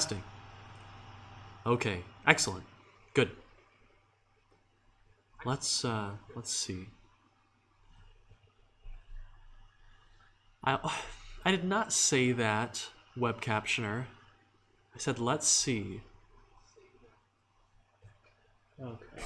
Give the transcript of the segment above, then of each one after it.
Testing. Okay, excellent. Good. Let's uh let's see. I I did not say that, web captioner. I said let's see. Okay.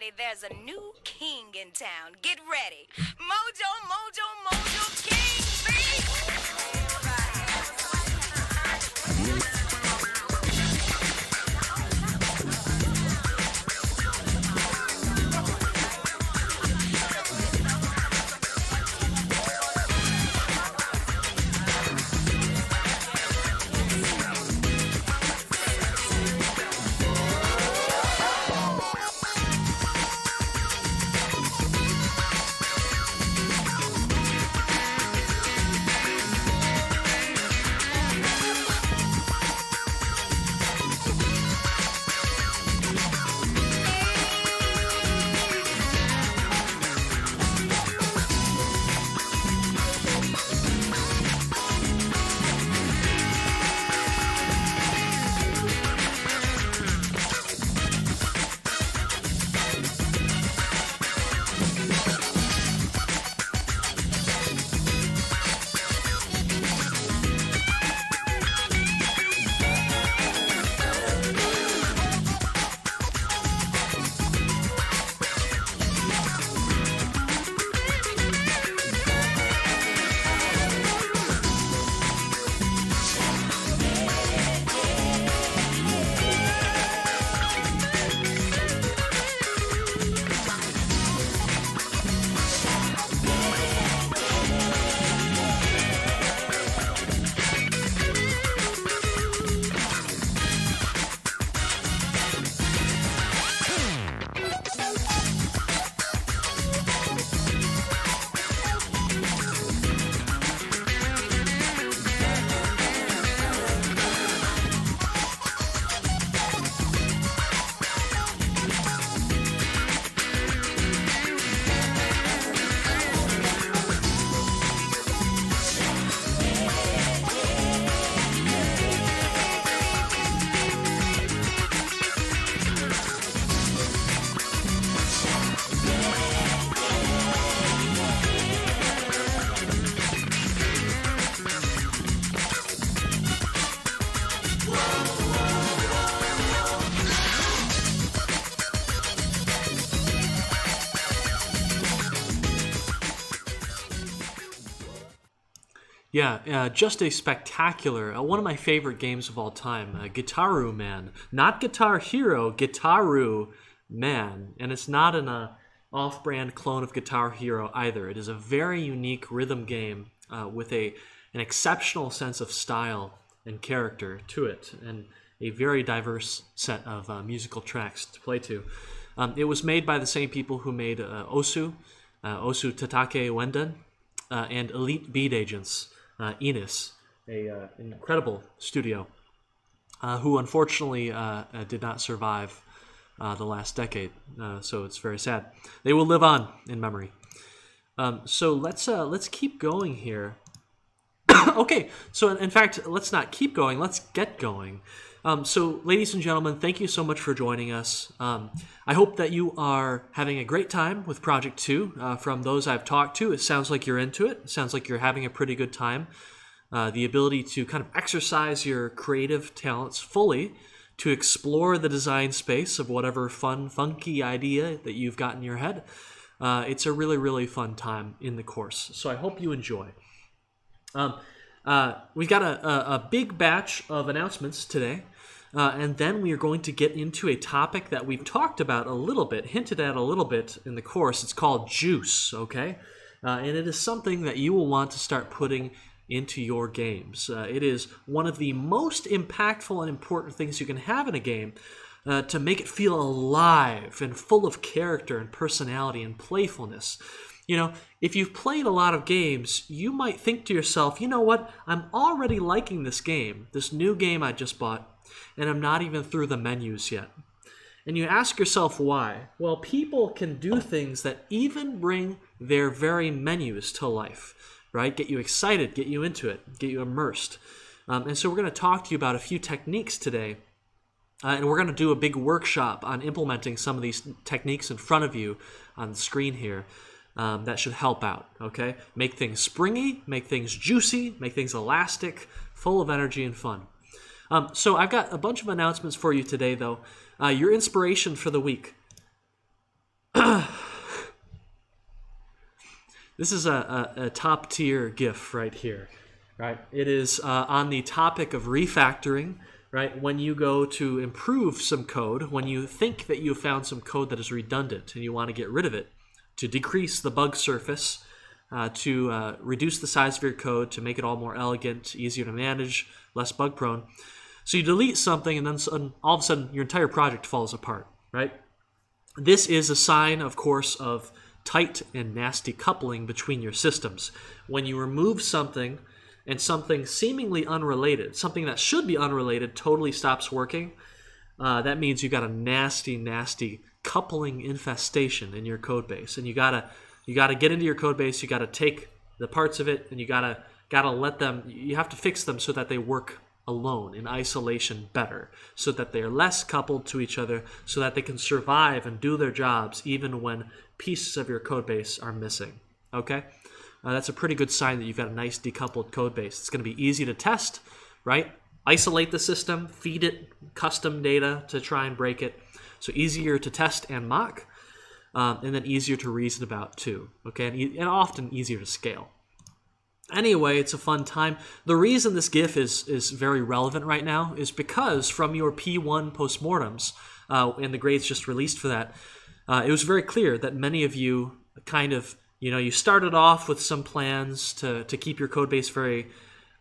Everybody, there's a new king in town. Get ready. Yeah, uh, just a spectacular, uh, one of my favorite games of all time, uh, Gitaroo Man. Not Guitar Hero, Gitaroo Man. And it's not an uh, off brand clone of Guitar Hero either. It is a very unique rhythm game uh, with a, an exceptional sense of style and character to it, and a very diverse set of uh, musical tracks to play to. Um, it was made by the same people who made Osu, Osu Tatakae Ouendan, and Elite Beat Agents uh, iNiS, a uh, incredible studio, uh, who unfortunately uh, uh, did not survive uh, the last decade. so it's very sad. They will live on in memory. Um, so let's let's keep going here. okay, so in, fact, let's not keep going. Let's get going. Um, so, ladies and gentlemen, thank you so much for joining us. Um, I hope that you are having a great time with Project 2. Uh, from those I've talked to, it sounds like you're into it. It sounds like you're having a pretty good time. Uh, the ability to kind of exercise your creative talents fully to explore the design space of whatever fun, funky idea that you've got in your head. Uh, it's a really, really fun time in the course. So I hope you enjoy. Um, uh, we've got a, a, a, big batch of announcements today. Uh, and then we are going to get into a topic that we've talked about a little bit, hinted at a little bit in the course. It's called juice, okay? Uh, and it is something that you will want to start putting into your games. Uh, it is one of the most impactful and important things you can have in a game uh, to make it feel alive and full of character and personality and playfulness. You know, if you've played a lot of games, you might think to yourself, you know what, I'm already liking this game, this new game I just bought and I'm not even through the menus yet. And you ask yourself why. Well, people can do things that even bring their very menus to life, right? Get you excited, get you into it, get you immersed. Um, and so we're going to talk to you about a few techniques today. Uh, and we're going to do a big workshop on implementing some of these techniques in front of you on the screen here. Um, that should help out, okay? Make things springy, make things juicy, make things elastic, full of energy and fun. Um, so I've got a bunch of announcements for you today, though. Uh, your inspiration for the week. this is a, a, a top tier GIF right here, right? It is uh, on the topic of refactoring, right? When you go to improve some code, when you think that you found some code that is redundant and you want to get rid of it, to decrease the bug surface, uh, to uh, reduce the size of your code, to make it all more elegant, easier to manage, less bug prone. So you delete something, and then all of a sudden your entire project falls apart, right? This is a sign, of course, of tight and nasty coupling between your systems. When you remove something and something seemingly unrelated, something that should be unrelated, totally stops working, uh, that means you've got a nasty, nasty coupling infestation in your code base, and you gotta you gotta get into your code base. You gotta take the parts of it, and you gotta gotta let them. You have to fix them so that they work alone in isolation better, so that they are less coupled to each other, so that they can survive and do their jobs even when pieces of your code base are missing. Okay, uh, that's a pretty good sign that you've got a nice decoupled code base. It's going to be easy to test, right? Isolate the system, feed it custom data to try and break it. So easier to test and mock, um, and then easier to reason about too. Okay, and, e- and often easier to scale. Anyway, it's a fun time. The reason this GIF is is very relevant right now is because from your P1 postmortems uh, and the grades just released for that, uh, it was very clear that many of you kind of you know you started off with some plans to to keep your code base very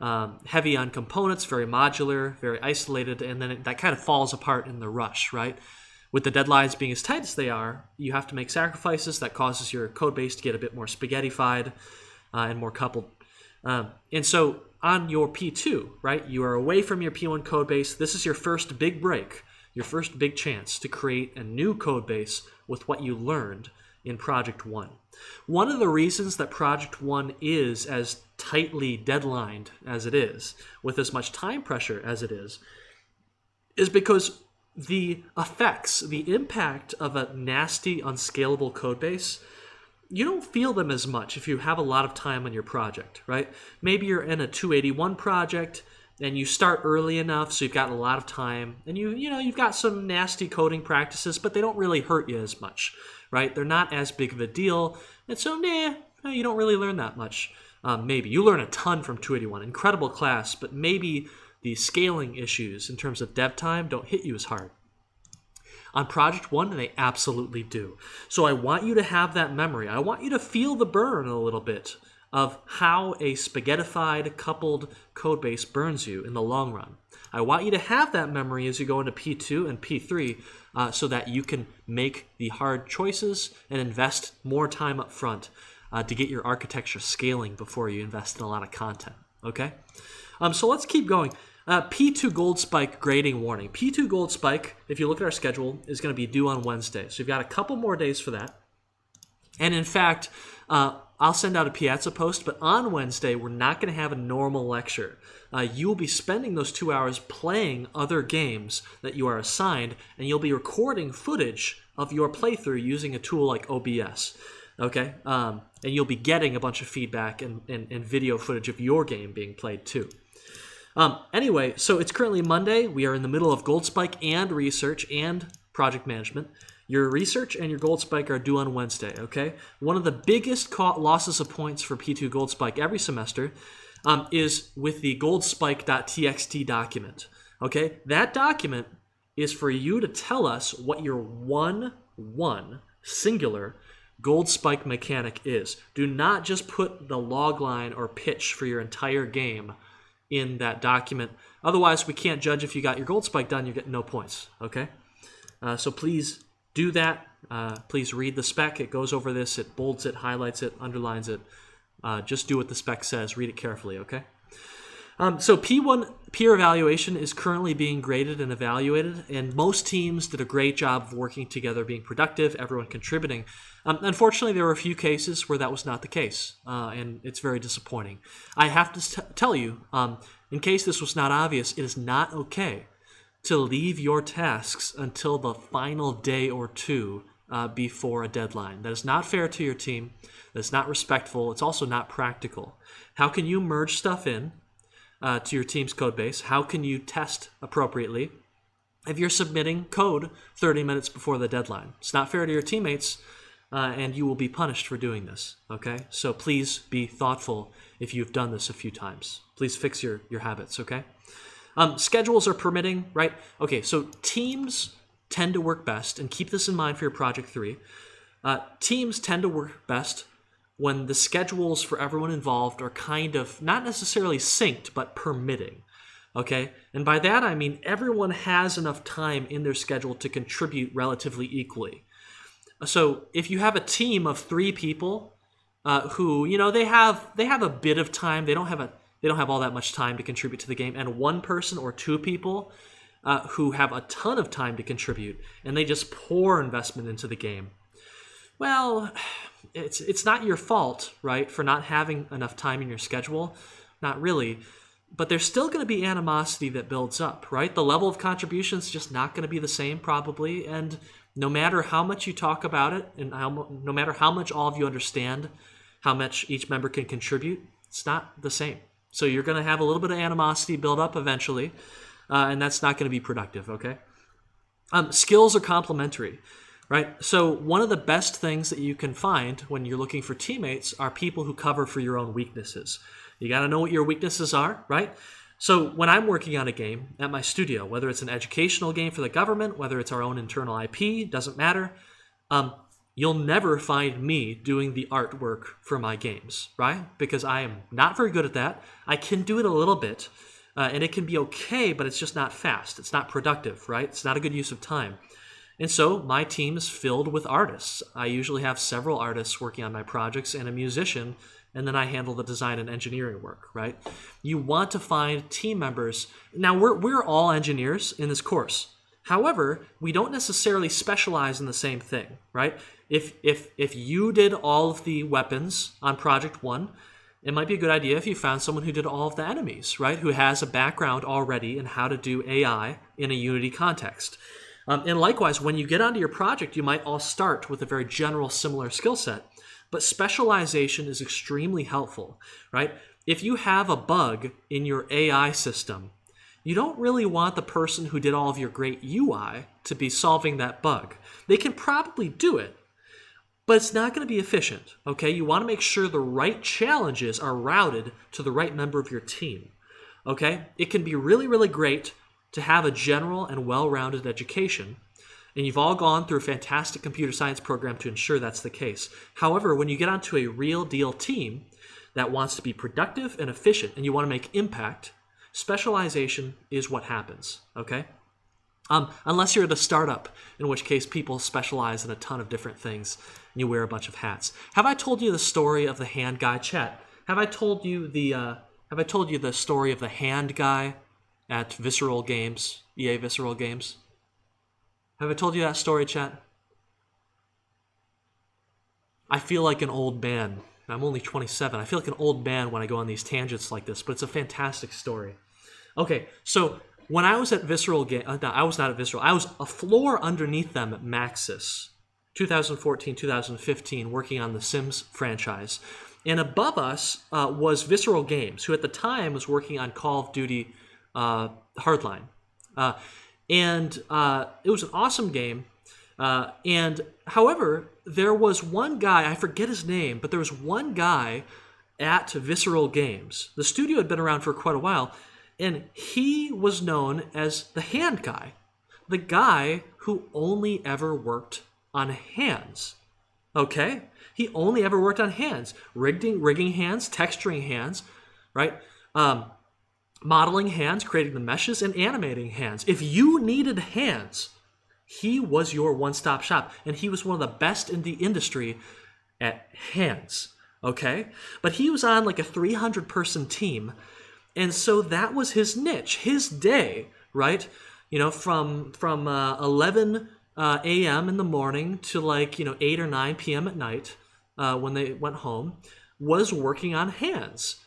um, heavy on components, very modular, very isolated, and then it, that kind of falls apart in the rush, right? With the deadlines being as tight as they are, you have to make sacrifices that causes your code base to get a bit more spaghettified uh, and more coupled. Um, and so on your P2, right, you are away from your P1 code base. This is your first big break, your first big chance to create a new code base with what you learned in Project 1. One of the reasons that Project 1 is as tightly deadlined as it is, with as much time pressure as it is, is because the effects, the impact of a nasty, unscalable code base you don't feel them as much if you have a lot of time on your project, right? Maybe you're in a 281 project and you start early enough so you've got a lot of time and you you know you've got some nasty coding practices but they don't really hurt you as much right? They're not as big of a deal and so nah you don't really learn that much. Um, maybe you learn a ton from 281 incredible class but maybe the scaling issues in terms of dev time don't hit you as hard on Project One, and they absolutely do. So I want you to have that memory. I want you to feel the burn a little bit of how a spaghettified coupled code base burns you in the long run. I want you to have that memory as you go into P2 and P3 uh, so that you can make the hard choices and invest more time up front uh, to get your architecture scaling before you invest in a lot of content. Okay? Um, so let's keep going. Uh, P2 Gold Spike grading warning. P2 Gold Spike, if you look at our schedule, is going to be due on Wednesday. So you've got a couple more days for that. And in fact, uh, I'll send out a Piazza post, but on Wednesday, we're not going to have a normal lecture. Uh, you will be spending those two hours playing other games that you are assigned, and you'll be recording footage of your playthrough using a tool like OBS. Okay? Um, and you'll be getting a bunch of feedback and, and, and video footage of your game being played too. Um, anyway, so it's currently Monday. We are in the middle of Gold Spike and research and project management. Your research and your Gold Spike are due on Wednesday, okay? One of the biggest losses of points for P2 Gold Spike every semester um, is with the goldspike.txt document, okay? That document is for you to tell us what your one, one, singular gold spike mechanic is. Do not just put the log line or pitch for your entire game in that document. Otherwise, we can't judge if you got your gold spike done, you get no points. Okay? Uh, so please do that. Uh, please read the spec. It goes over this, it bolds it, highlights it, underlines it. Uh, just do what the spec says. Read it carefully, okay? Um, so P1 peer evaluation is currently being graded and evaluated, and most teams did a great job of working together, being productive, everyone contributing. Um, unfortunately, there were a few cases where that was not the case, uh, and it's very disappointing. I have to tell you, um, in case this was not obvious, it is not okay to leave your tasks until the final day or two uh, before a deadline. That is not fair to your team. That's not respectful. It's also not practical. How can you merge stuff in? uh, to your team's code base? How can you test appropriately if you're submitting code 30 minutes before the deadline? It's not fair to your teammates, uh, and you will be punished for doing this. Okay, so please be thoughtful if you've done this a few times. Please fix your your habits. Okay. Um, schedules are permitting, right? Okay, so teams tend to work best, and keep this in mind for your project three. Uh, teams tend to work best when the schedules for everyone involved are kind of not necessarily synced, but permitting. Okay? And by that I mean everyone has enough time in their schedule to contribute relatively equally. So if you have a team of three people uh, who, you know, they have they have a bit of time, they don't have a they don't have all that much time to contribute to the game, and one person or two people uh, who have a ton of time to contribute, and they just pour investment into the game. Well, it's it's not your fault, right, for not having enough time in your schedule. Not really. But there's still going to be animosity that builds up, right? The level of contribution is just not going to be the same, probably. And no matter how much you talk about it, and no matter how much all of you understand how much each member can contribute, it's not the same. So you're going to have a little bit of animosity build up eventually, uh, and that's not going to be productive, okay? Um, skills are complementary right? So, one of the best things that you can find when you're looking for teammates are people who cover for your own weaknesses. You got to know what your weaknesses are, right? So, when I'm working on a game at my studio, whether it's an educational game for the government, whether it's our own internal IP, doesn't matter, um, you'll never find me doing the artwork for my games, right? Because I am not very good at that. I can do it a little bit, uh, and it can be okay, but it's just not fast. It's not productive, right? It's not a good use of time. And so my team is filled with artists. I usually have several artists working on my projects and a musician, and then I handle the design and engineering work, right? You want to find team members. Now, we're, we're all engineers in this course. However, we don't necessarily specialize in the same thing, right? If, if, if you did all of the weapons on Project 1, it might be a good idea if you found someone who did all of the enemies, right? Who has a background already in how to do AI in a Unity context. Um, and likewise, when you get onto your project, you might all start with a very general, similar skill set. But specialization is extremely helpful, right? If you have a bug in your AI system, you don't really want the person who did all of your great UI to be solving that bug. They can probably do it, but it's not going to be efficient, okay? You want to make sure the right challenges are routed to the right member of your team, okay? It can be really, really great to have a general and well rounded education. And you've all gone through a fantastic computer science program to ensure that's the case. However, when you get onto a real deal team that wants to be productive and efficient and you want to make impact, specialization is what happens, okay? Um, unless you're at a startup, in which case people specialize in a ton of different things and you wear a bunch of hats. Have I told you the story of the hand guy chat? Have I told you the uh, have I told you the story of the hand guy at Visceral Games, EA Visceral Games. Have I told you that story, chat? I feel like an old man. I'm only 27. I feel like an old man when I go on these tangents like this, but it's a fantastic story. Okay, so when I was at Visceral Game, uh, no, I was not at Visceral. I was a floor underneath them at Maxis, 2014, 2015, working on the Sims franchise. And above us uh, was Visceral Games, who at the time was working on Call of Duty uh, Hardline. And uh, it was an awesome game. Uh, and however, there was one guy, I forget his name, but there was one guy at Visceral Games. The studio had been around for quite a while, and he was known as the hand guy, the guy who only ever worked on hands. Okay? He only ever worked on hands, rigging, rigging hands, texturing hands, right? Um, modeling hands, creating the meshes, and animating hands. If you needed hands, he was your one stop shop. And he was one of the best in the industry at hands. Okay? But he was on like a 300 person team. And so that was his niche, his day, right? You know, from from uh, 11 uh, a.m. in the morning to like, you know, 8 or 9 p.m. at night uh, when they went home was working on hands.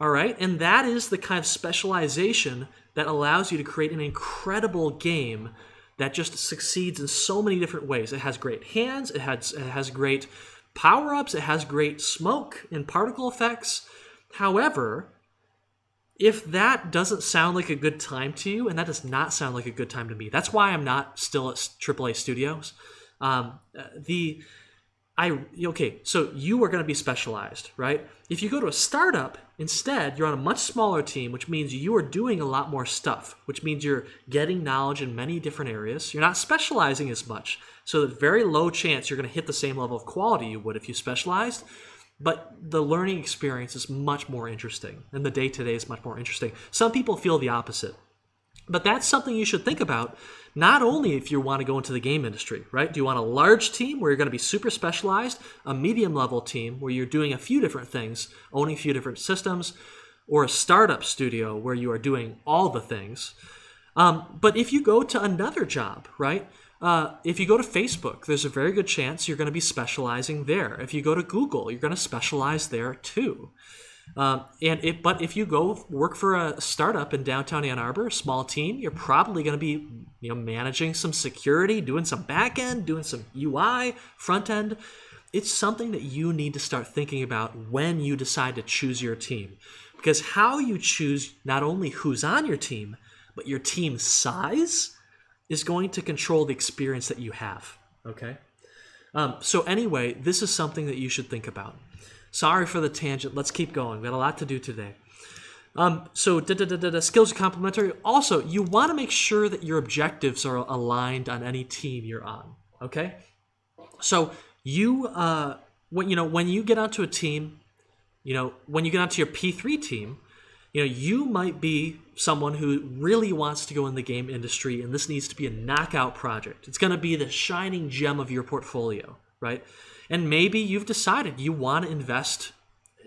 All right. And that is the kind of specialization that allows you to create an incredible game that just succeeds in so many different ways. It has great hands, it has, it has great power ups, it has great smoke and particle effects. However, if that doesn't sound like a good time to you, and that does not sound like a good time to me, that's why I'm not still at AAA Studios. Um, uh, the I okay, so you are going to be specialized, right? If you go to a startup, instead, you're on a much smaller team, which means you are doing a lot more stuff, which means you're getting knowledge in many different areas. You're not specializing as much. So there's very low chance you're going to hit the same level of quality you would if you specialized. But the learning experience is much more interesting, and the day to day is much more interesting. Some people feel the opposite. But that's something you should think about, not only if you want to go into the game industry, right? Do you want a large team where you're going to be super specialized, a medium level team where you're doing a few different things, owning a few different systems, or a startup studio where you are doing all the things? Um, but if you go to another job, right? Uh, if you go to Facebook, there's a very good chance you're going to be specializing there. If you go to Google, you're going to specialize there too. Um, and it, but if you go work for a startup in downtown Ann Arbor, a small team, you're probably going to be you know managing some security, doing some back end, doing some UI, front end. It's something that you need to start thinking about when you decide to choose your team, because how you choose not only who's on your team, but your team size is going to control the experience that you have. Okay. Um, so anyway, this is something that you should think about. Sorry for the tangent. Let's keep going. We got a lot to do today. Um, so da, da, da, da, skills are complementary. Also, you want to make sure that your objectives are aligned on any team you're on. Okay. So you uh, when you know when you get onto a team, you know when you get onto your P3 team, you know you might be someone who really wants to go in the game industry, and this needs to be a knockout project. It's going to be the shining gem of your portfolio, right? And maybe you've decided you want to invest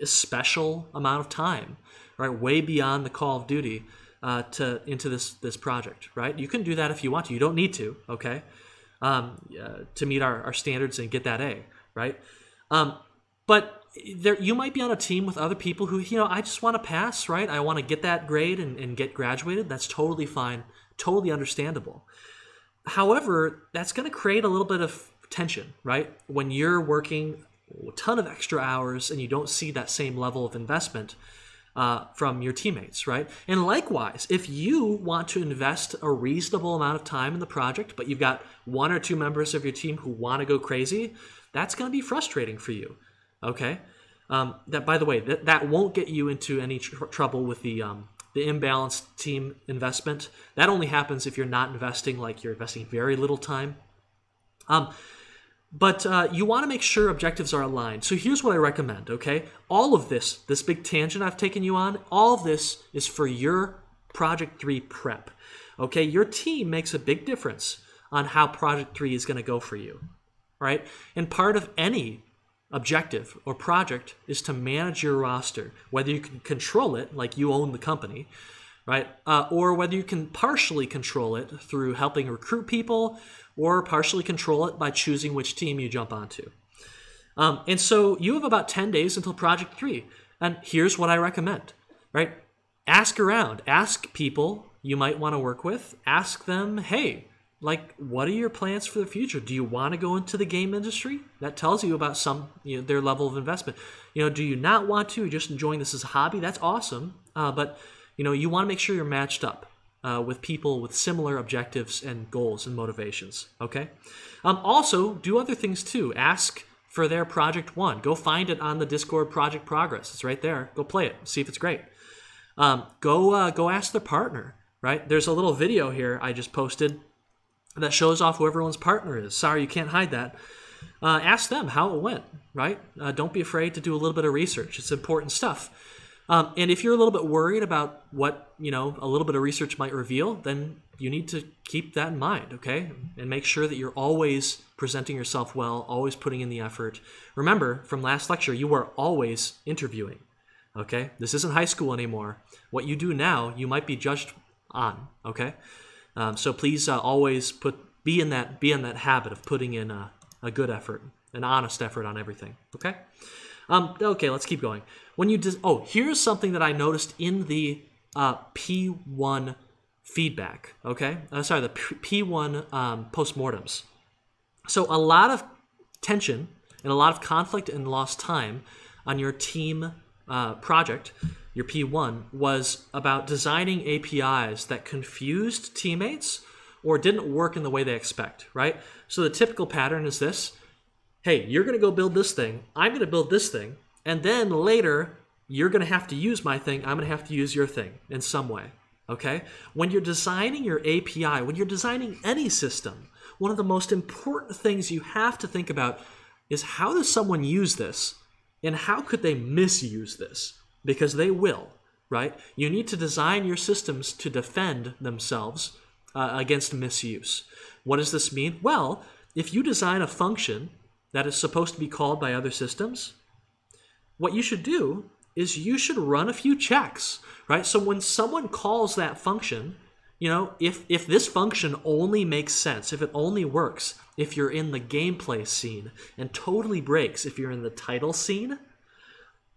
a special amount of time, right, way beyond the Call of Duty uh, to into this this project, right? You can do that if you want to. You don't need to, okay, um, uh, to meet our, our standards and get that A, right? Um, but there, you might be on a team with other people who, you know, I just want to pass, right? I want to get that grade and, and get graduated. That's totally fine, totally understandable. However, that's going to create a little bit of tension, right? When you're working a ton of extra hours and you don't see that same level of investment uh, from your teammates, right? And likewise, if you want to invest a reasonable amount of time in the project, but you've got one or two members of your team who want to go crazy, that's going to be frustrating for you, okay? Um, that, by the way, that, that won't get you into any tr- trouble with the um, the imbalanced team investment. That only happens if you're not investing, like you're investing very little time. Um, but uh, you want to make sure objectives are aligned. So here's what I recommend, okay? All of this, this big tangent I've taken you on, all of this is for your Project 3 prep. Okay, your team makes a big difference on how Project 3 is going to go for you, right? And part of any objective or project is to manage your roster, whether you can control it, like you own the company, right? Uh, or whether you can partially control it through helping recruit people or partially control it by choosing which team you jump onto. Um, and so you have about 10 days until Project 3. And here's what I recommend, right? Ask around, ask people you might want to work with, ask them, hey, like what are your plans for the future do you want to go into the game industry that tells you about some you know their level of investment you know do you not want to you're just enjoying this as a hobby that's awesome uh, but you know you want to make sure you're matched up uh, with people with similar objectives and goals and motivations. Okay. Um, also, do other things too. Ask for their project one. Go find it on the Discord Project Progress. It's right there. Go play it. See if it's great. Um, go uh, go ask their partner. Right. There's a little video here I just posted that shows off who everyone's partner is. Sorry, you can't hide that. Uh, ask them how it went. Right. Uh, don't be afraid to do a little bit of research. It's important stuff. Um, and if you're a little bit worried about what you know a little bit of research might reveal, then you need to keep that in mind, okay? And make sure that you're always presenting yourself well, always putting in the effort. Remember from last lecture, you are always interviewing, okay? This isn't high school anymore. What you do now, you might be judged on, okay? Um, so please uh, always put be in that be in that habit of putting in a, a good effort, an honest effort on everything, okay? Um, okay, let's keep going. When you dis- oh, here's something that I noticed in the uh, P1 feedback. Okay, uh, sorry, the P- one um, postmortems. So a lot of tension and a lot of conflict and lost time on your team uh, project your P1, was about designing APIs that confused teammates or didn't work in the way they expect, right? So the typical pattern is this hey, you're going to go build this thing, I'm going to build this thing, and then later you're going to have to use my thing, I'm going to have to use your thing in some way. Okay? When you're designing your API, when you're designing any system, one of the most important things you have to think about is how does someone use this and how could they misuse this? Because they will, right? You need to design your systems to defend themselves uh, against misuse. What does this mean? Well, if you design a function that is supposed to be called by other systems, what you should do is you should run a few checks, right? So when someone calls that function, you know, if if this function only makes sense, if it only works if you're in the gameplay scene and totally breaks if you're in the title scene,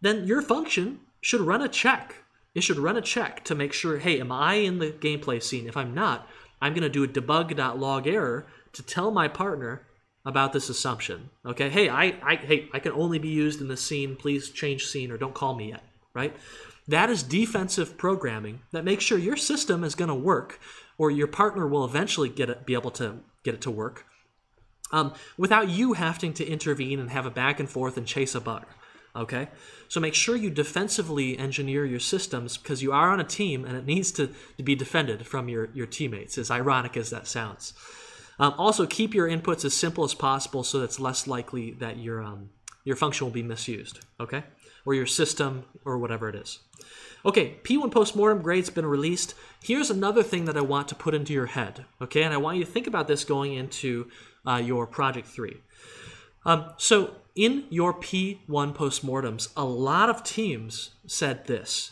then your function should run a check. It should run a check to make sure, hey, am I in the gameplay scene? If I'm not, I'm going to do a debug.log error to tell my partner about this assumption. Okay, hey, I, I, hey, I can only be used in this scene. Please change scene or don't call me yet. Right? That is defensive programming that makes sure your system is going to work, or your partner will eventually get it, be able to get it to work, um, without you having to intervene and have a back and forth and chase a bug. Okay, so make sure you defensively engineer your systems because you are on a team and it needs to, to be defended from your, your teammates, as ironic as that sounds. Um, also, keep your inputs as simple as possible so that it's less likely that your um, your function will be misused. Okay, or your system or whatever it is. Okay, P1 postmortem grade's been released. Here's another thing that I want to put into your head. Okay, and I want you to think about this going into uh, your project three. Um, so in your P1 postmortems, a lot of teams said this.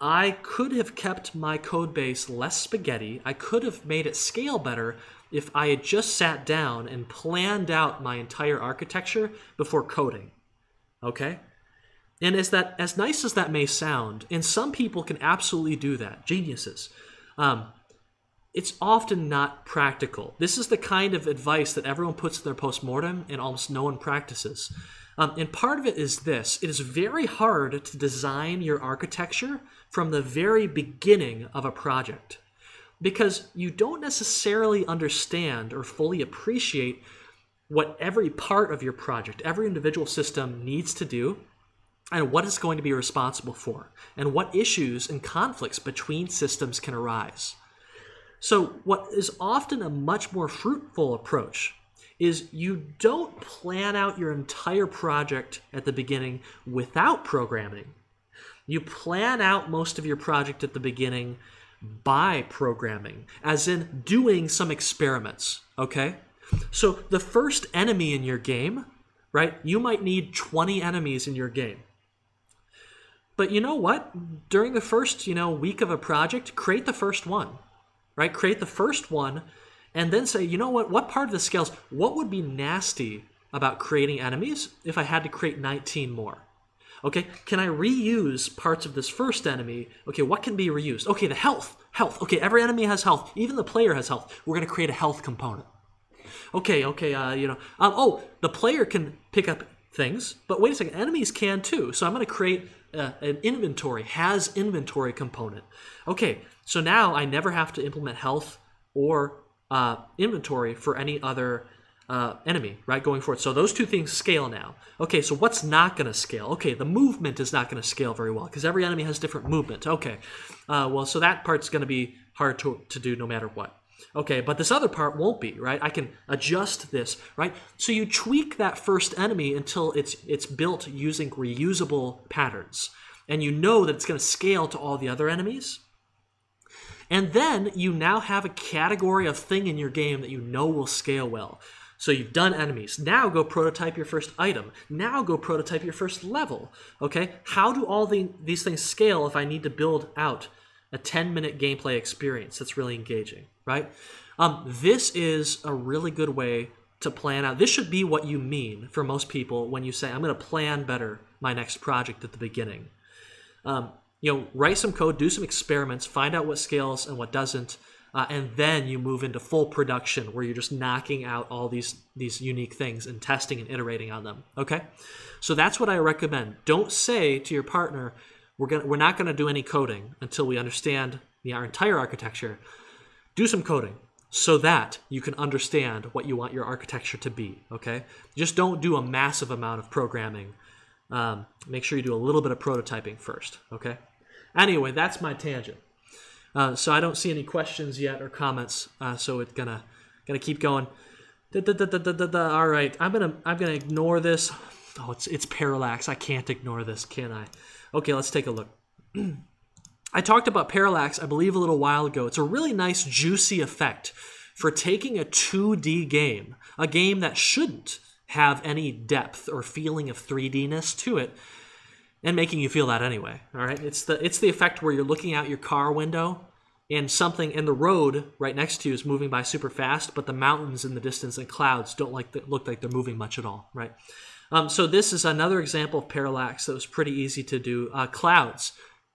I could have kept my code base less spaghetti. I could have made it scale better, if I had just sat down and planned out my entire architecture before coding. Okay? And as that as nice as that may sound, and some people can absolutely do that, geniuses. Um, it's often not practical. This is the kind of advice that everyone puts in their postmortem and almost no one practices. Um, and part of it is this it is very hard to design your architecture from the very beginning of a project because you don't necessarily understand or fully appreciate what every part of your project, every individual system needs to do, and what it's going to be responsible for, and what issues and conflicts between systems can arise. So, what is often a much more fruitful approach is you don't plan out your entire project at the beginning without programming. You plan out most of your project at the beginning by programming, as in doing some experiments, okay? So the first enemy in your game, right? You might need 20 enemies in your game. But you know what? During the first, you know, week of a project, create the first one. Right? Create the first one and then say, you know what? What part of the scales, what would be nasty about creating enemies if I had to create 19 more? Okay, can I reuse parts of this first enemy? Okay, what can be reused? Okay, the health. Health. Okay, every enemy has health. Even the player has health. We're going to create a health component. Okay, okay, uh, you know. Um, oh, the player can pick up things, but wait a second, enemies can too. So I'm going to create uh, an inventory, has inventory component. Okay, so now I never have to implement health or uh, inventory for any other uh, enemy, right, going forward. So those two things scale now. Okay, so what's not going to scale? Okay, the movement is not going to scale very well because every enemy has different movement. Okay, uh, well, so that part's going to be hard to, to do no matter what. Okay, but this other part won't be, right? I can adjust this, right? So you tweak that first enemy until it's it's built using reusable patterns. And you know that it's going to scale to all the other enemies. And then you now have a category of thing in your game that you know will scale well. So you've done enemies. Now go prototype your first item. Now go prototype your first level. Okay? How do all the, these things scale if I need to build out a 10 minute gameplay experience that's really engaging, right? Um, this is a really good way to plan out. This should be what you mean for most people when you say, I'm going to plan better my next project at the beginning. Um, you know, write some code, do some experiments, find out what scales and what doesn't, uh, and then you move into full production where you're just knocking out all these these unique things and testing and iterating on them. Okay, so that's what I recommend. Don't say to your partner, we're gonna we're not gonna do any coding until we understand the, our entire architecture. Do some coding so that you can understand what you want your architecture to be. Okay, just don't do a massive amount of programming. Um, make sure you do a little bit of prototyping first. Okay. Anyway, that's my tangent. Uh, so I don't see any questions yet or comments. Uh, so it's gonna gonna keep going. Da, da, da. All right, I'm gonna I'm gonna ignore this. Oh, it's it's parallax. I can't ignore this, can I? Okay, let's take a look. I talked about parallax, I believe, a little while ago. It's a really nice, juicy effect for taking a 2D game, a game that shouldn't have any depth or feeling of 3D-ness to it, and making you feel that anyway. All right, it's the it's the effect where you're looking out your car window and something in the road right next to you is moving by super fast, but the mountains in the distance and clouds don't like the, look like they're moving much at all, right? Um, so this is another example of parallax that was pretty easy to do. Uh, clouds.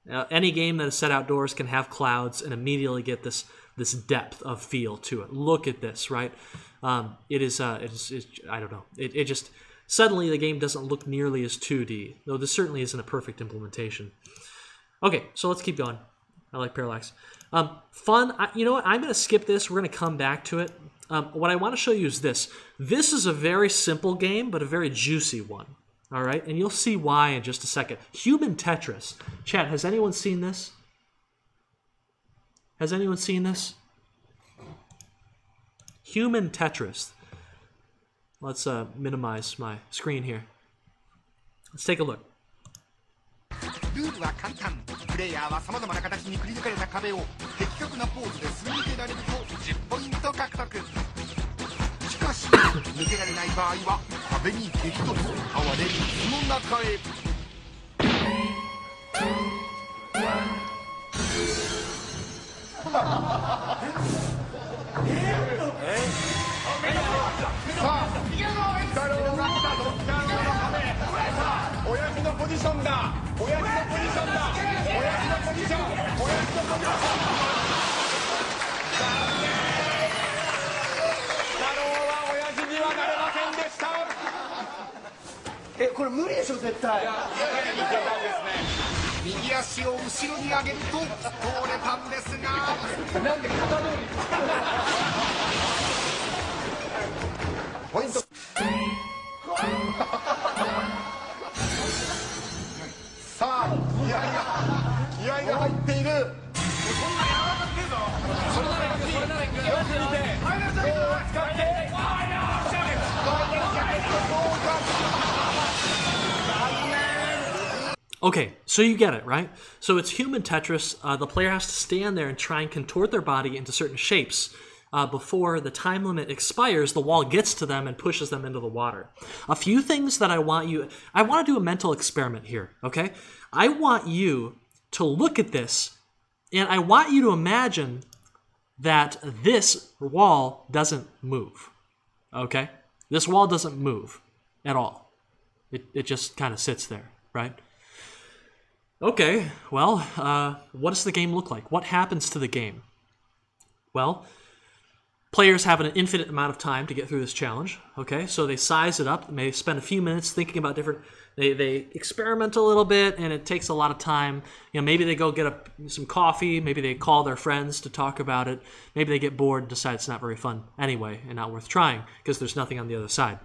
Uh, any game that is set outdoors can have clouds and immediately get this this depth of feel to it. Look at this, right? Um, it is. Uh, it is. I don't know. It, it just suddenly the game doesn't look nearly as 2D, though this certainly isn't a perfect implementation. Okay, so let's keep going. I like parallax. Um, fun. I, you know what? I'm going to skip this. We're going to come back to it. Um, what I want to show you is this. This is a very simple game, but a very juicy one. All right, and you'll see why in just a second. Human Tetris. Chat, has anyone seen this? Has anyone seen this? Human Tetris. Let's uh, minimize my screen here. Let's take a look. ルールは簡単プレイヤーはさまざまな形にくり抜かれた壁を的確なポーズですり抜けられると10ポイント獲得しかし抜けられない場合は壁に激突泡で水の中へさあ太郎が来た。ぞ北郎の壁さあ親父のポジションだ親父のポジションだ親父のポジション親父のポジション残念太郎は親父にはなれませんでしたえこれ無理でしょ絶対いやいけたんですね右足を後ろに上げると通れたんですがなんで型通りポイント 気合が気合が入っているよく見て手を使って Okay, so you get it, right? So it's human Tetris. Uh, the player has to stand there and try and contort their body into certain shapes. uh, before the time limit expires, the wall gets to them and pushes them into the water. A few things that I want you, I want to do a mental experiment here, okay? I want you to look at this and I want you to imagine that this wall doesn't move, okay? This wall doesn't move at all. It, it just kind of sits there, right? Okay, well, uh, what does the game look like? What happens to the game? Well, players have an infinite amount of time to get through this challenge. Okay, so they size it up. They spend a few minutes thinking about different. They, they experiment a little bit, and it takes a lot of time. You know, maybe they go get a, some coffee. Maybe they call their friends to talk about it. Maybe they get bored and decide it's not very fun anyway and not worth trying because there's nothing on the other side,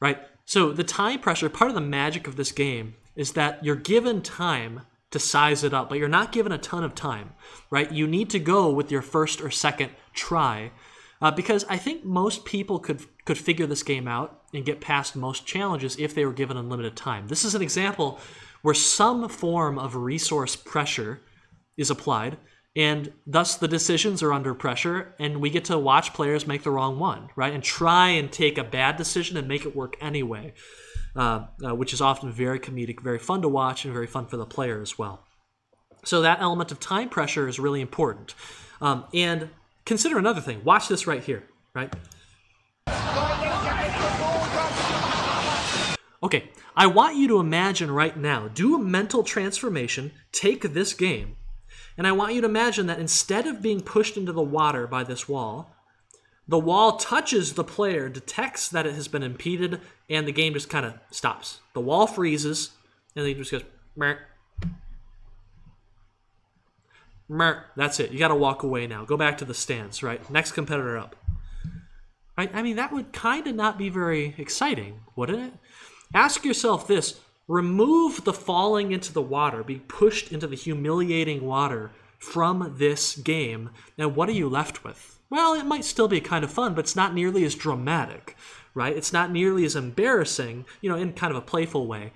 right? So the time pressure, part of the magic of this game is that you're given time to size it up, but you're not given a ton of time, right? You need to go with your first or second try, uh, because I think most people could could figure this game out and get past most challenges if they were given unlimited time. This is an example where some form of resource pressure is applied, and thus the decisions are under pressure, and we get to watch players make the wrong one, right? And try and take a bad decision and make it work anyway uh, uh, which is often very comedic, very fun to watch, and very fun for the player as well. So that element of time pressure is really important. Um, and consider another thing. Watch this right here, right? Okay, I want you to imagine right now, do a mental transformation, take this game, and I want you to imagine that instead of being pushed into the water by this wall, the wall touches the player, detects that it has been impeded, and the game just kind of stops. The wall freezes, and then it just goes. Mer, that's it. You got to walk away now. Go back to the stands, right? Next competitor up. Right? I mean, that would kind of not be very exciting, wouldn't it? Ask yourself this remove the falling into the water, being pushed into the humiliating water from this game, and what are you left with? Well, it might still be kind of fun, but it's not nearly as dramatic, right? It's not nearly as embarrassing, you know, in kind of a playful way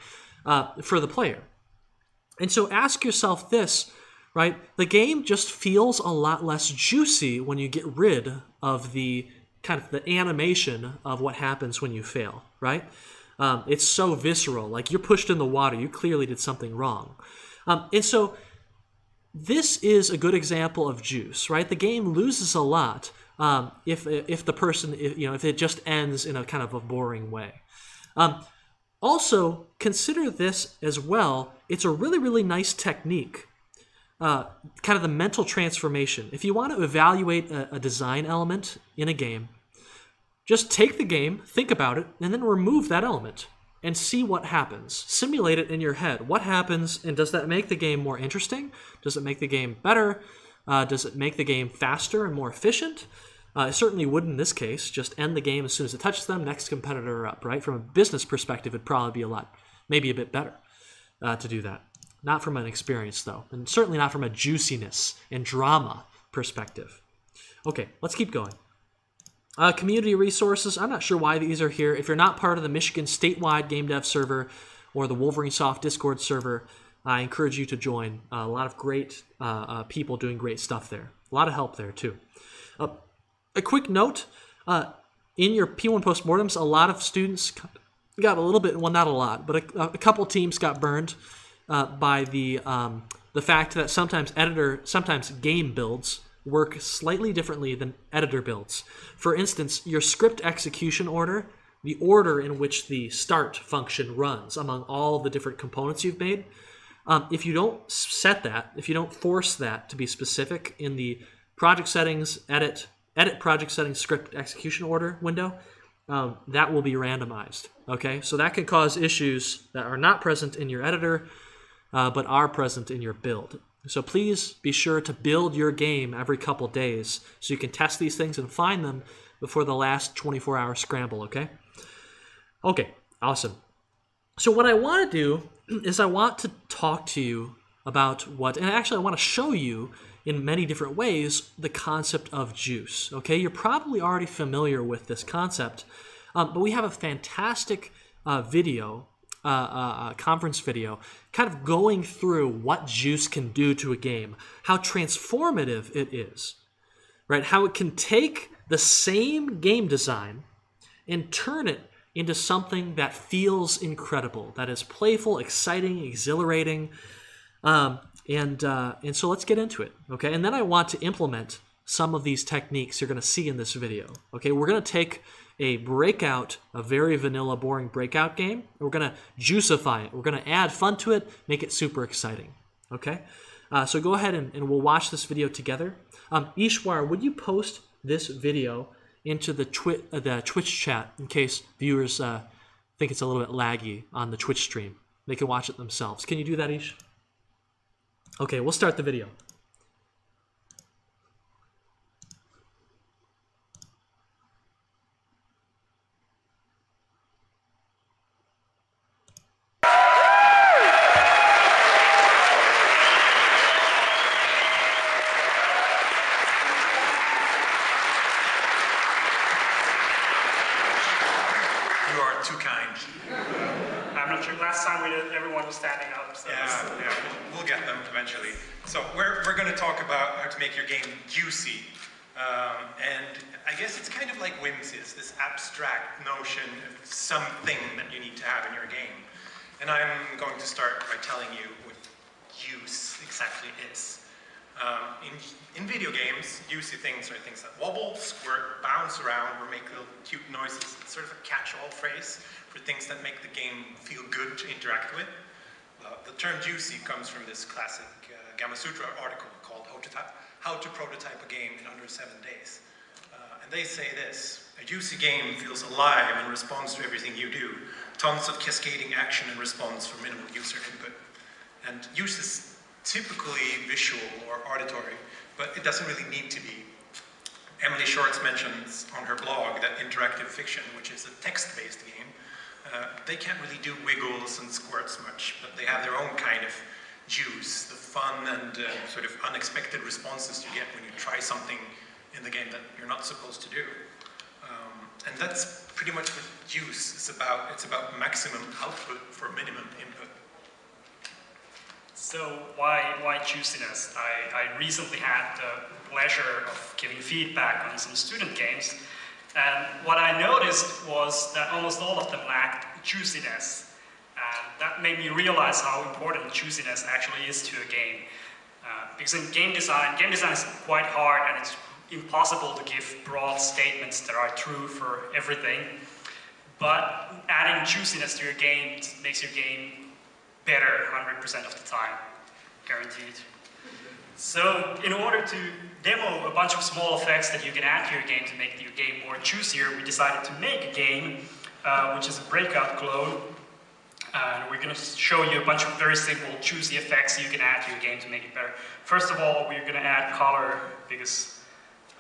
uh, for the player. And so ask yourself this, right? The game just feels a lot less juicy when you get rid of the kind of the animation of what happens when you fail, right? Um, it's so visceral. Like you're pushed in the water. You clearly did something wrong. Um, and so this is a good example of juice, right? The game loses a lot um, if if the person if, you know if it just ends in a kind of a boring way. Um, also, consider this as well. It's a really really nice technique. Uh, kind of the mental transformation. If you want to evaluate a, a design element in a game, just take the game, think about it, and then remove that element and see what happens. Simulate it in your head. What happens, and does that make the game more interesting? Does it make the game better? Uh, does it make the game faster and more efficient? Uh, it certainly would in this case. Just end the game as soon as it touches them, next competitor up, right? From a business perspective, it'd probably be a lot, maybe a bit better uh, to do that. Not from an experience, though, and certainly not from a juiciness and drama perspective. Okay, let's keep going. Uh, community resources. I'm not sure why these are here. If you're not part of the Michigan statewide game dev server or the Wolverine Soft Discord server, I encourage you to join. Uh, a lot of great uh, uh people doing great stuff there. A lot of help there too. Uh, a quick note: uh, in your P1 postmortems, a lot of students got a little bit. Well, not a lot, but a, a couple teams got burned by the um, the fact that sometimes editor, sometimes game builds work slightly differently than editor builds. For instance, your script execution order, the order in which the start function runs among all the different components you've made, um, if you don't set that, if you don't force that to be specific in the project settings, edit, edit project settings script execution order window, um, that will be randomized. Okay, so that can cause issues that are not present in your editor, uh, but are present in your build. So please be sure to build your game every couple days so you can test these things and find them before the last 24 hour scramble, okay? Okay, awesome. So, what I want to do is I want to talk to you about what, and actually, I want to show you in many different ways the concept of juice, okay? You're probably already familiar with this concept, um, but we have a fantastic uh, video uh, uh, conference video, kind of going through what Juice can do to a game, how transformative it is, right? How it can take the same game design and turn it into something that feels incredible, that is playful, exciting, exhilarating. Um, and, uh, and so let's get into it, okay? And then I want to implement some of these techniques you're going to see in this video, okay? We're going to take a breakout, a very vanilla, boring breakout game. We're going to juicify it. We're going to add fun to it, make it super exciting. Okay? Uh, so go ahead and, and, we'll watch this video together. Um, Ishwar, would you post this video into the, twi- uh, the Twitch chat in case viewers uh, think it's a little bit laggy on the Twitch stream? They can watch it themselves. Can you do that, Ish? Okay, we'll start the video. Juicy comes from this classic uh, Gamasutra article called How to, Prototype a Game in Under Seven Days. Uh, and they say this, a juicy game feels alive and responds to everything you do. Tons of cascading action and response for minimal user input. And uses typically visual or auditory, but it doesn't really need to be. Emily Shorts mentions on her blog that interactive fiction, which is a text-based game, uh, they can't really do wiggles and squirts much, but they have their own kind of juice, the fun and uh, sort of unexpected responses you get when you try something in the game that you're not supposed to do. Um, and that's pretty much what juice is about. It's about maximum output for minimum input. So why why juiciness? I, I recently had the pleasure of giving feedback on some student games, and what I noticed was that almost all of them lacked juiciness, and that made me realize how important juiciness actually is to a game. Uh, because in game design, game design is quite hard, and it's impossible to give broad statements that are true for everything. But adding juiciness to your game makes your game better 100% of the time, guaranteed. So in order to demo a bunch of small effects that you can add to your game to make your game more juicier, we decided to make a game uh, which is a breakout clone. And we're going to show you a bunch of very simple juicy effects you can add to your game to make it better. First of all, we're going to add color because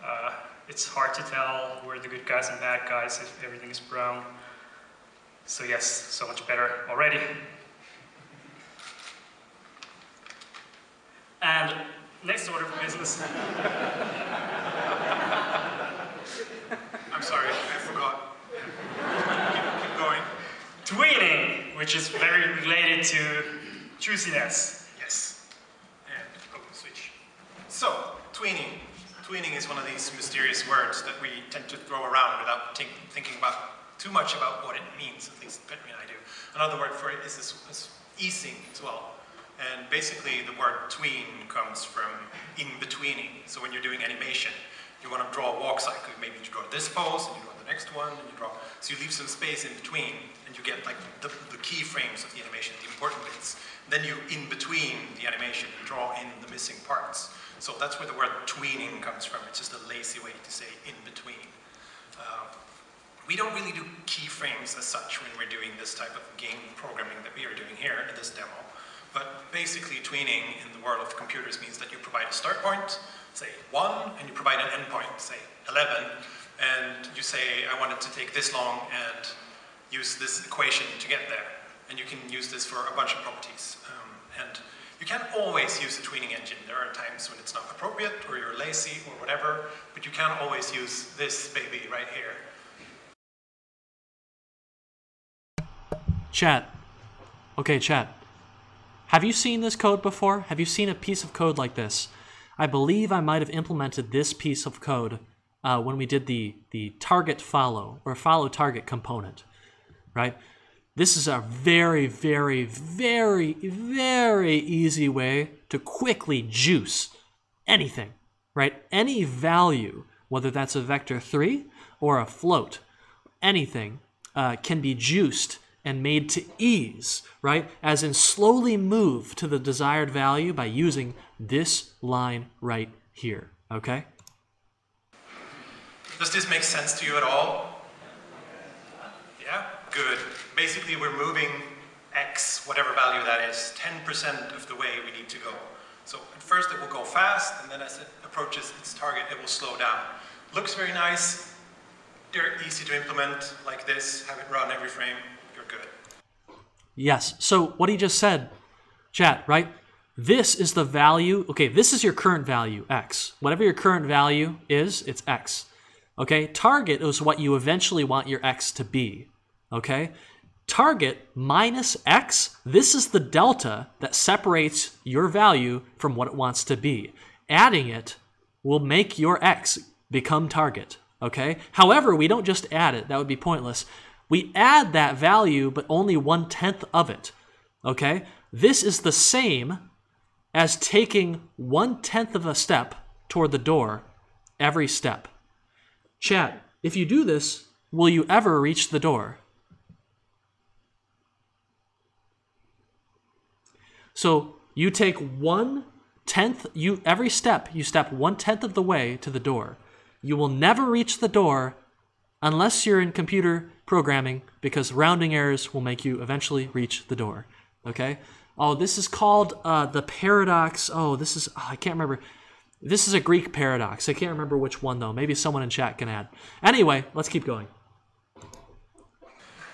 uh, it's hard to tell where the good guys and bad guys if everything is brown. So yes, so much better already. And next order of business. I'm sorry, I forgot. keep, keep going. Tweening, which is very related to juiciness. Yes. And oh, switch. So, tweening. Tweening is one of these mysterious words that we tend to throw around without think, thinking about too much about what it means. At least Petri and I do. Another word for it is this, this easing as well. And basically, the word tween comes from in-betweening. So when you're doing animation, you want to draw a walk cycle. Maybe you draw this pose, and you draw the next one, and you draw. So you leave some space in between, and you get like the, the key frames of the animation, the important bits. Then you, in between the animation, you draw in the missing parts. So that's where the word tweening comes from. It's just a lazy way to say in between. Uh, we don't really do keyframes as such when we're doing this type of game programming that we are doing here in this demo. But basically, tweening in the world of computers means that you provide a start point, say 1, and you provide an endpoint, say 11, and you say, I want it to take this long and use this equation to get there. And you can use this for a bunch of properties. Um, and you can't always use a tweening engine. There are times when it's not appropriate, or you're lazy, or whatever, but you can always use this baby right here. Chat. Okay, chat. Have you seen this code before? Have you seen a piece of code like this? I believe I might have implemented this piece of code uh, when we did the, the target follow or follow target component, right? This is a very, very, very, very easy way to quickly juice anything, right? Any value, whether that's a vector 3 or a float, anything uh, can be juiced and made to ease, right? As in slowly move to the desired value by using this line right here, okay? Does this make sense to you at all? Yeah? Good. Basically, we're moving x, whatever value that is, 10% of the way we need to go. So at first it will go fast, and then as it approaches its target, it will slow down. Looks very nice. They're easy to implement like this, have it run every frame. Yes. So what he just said, chat, right? This is the value. Okay, this is your current value, x. Whatever your current value is, it's x. Okay, target is what you eventually want your x to be. Okay, target minus x, this is the delta that separates your value from what it wants to be. Adding it will make your x become target. Okay, however, we don't just add it, that would be pointless. We add that value, but only one tenth of it. Okay, this is the same as taking one tenth of a step toward the door every step. Chat, if you do this, will you ever reach the door? So you take one tenth, you every step, you step one tenth of the way to the door. You will never reach the door unless you're in computer programming because rounding errors will make you eventually reach the door. Okay? Oh, this is called uh, the paradox. Oh, this is oh, I can't remember. This is a Greek paradox. I can't remember which one though. Maybe someone in chat can add. Anyway, let's keep going.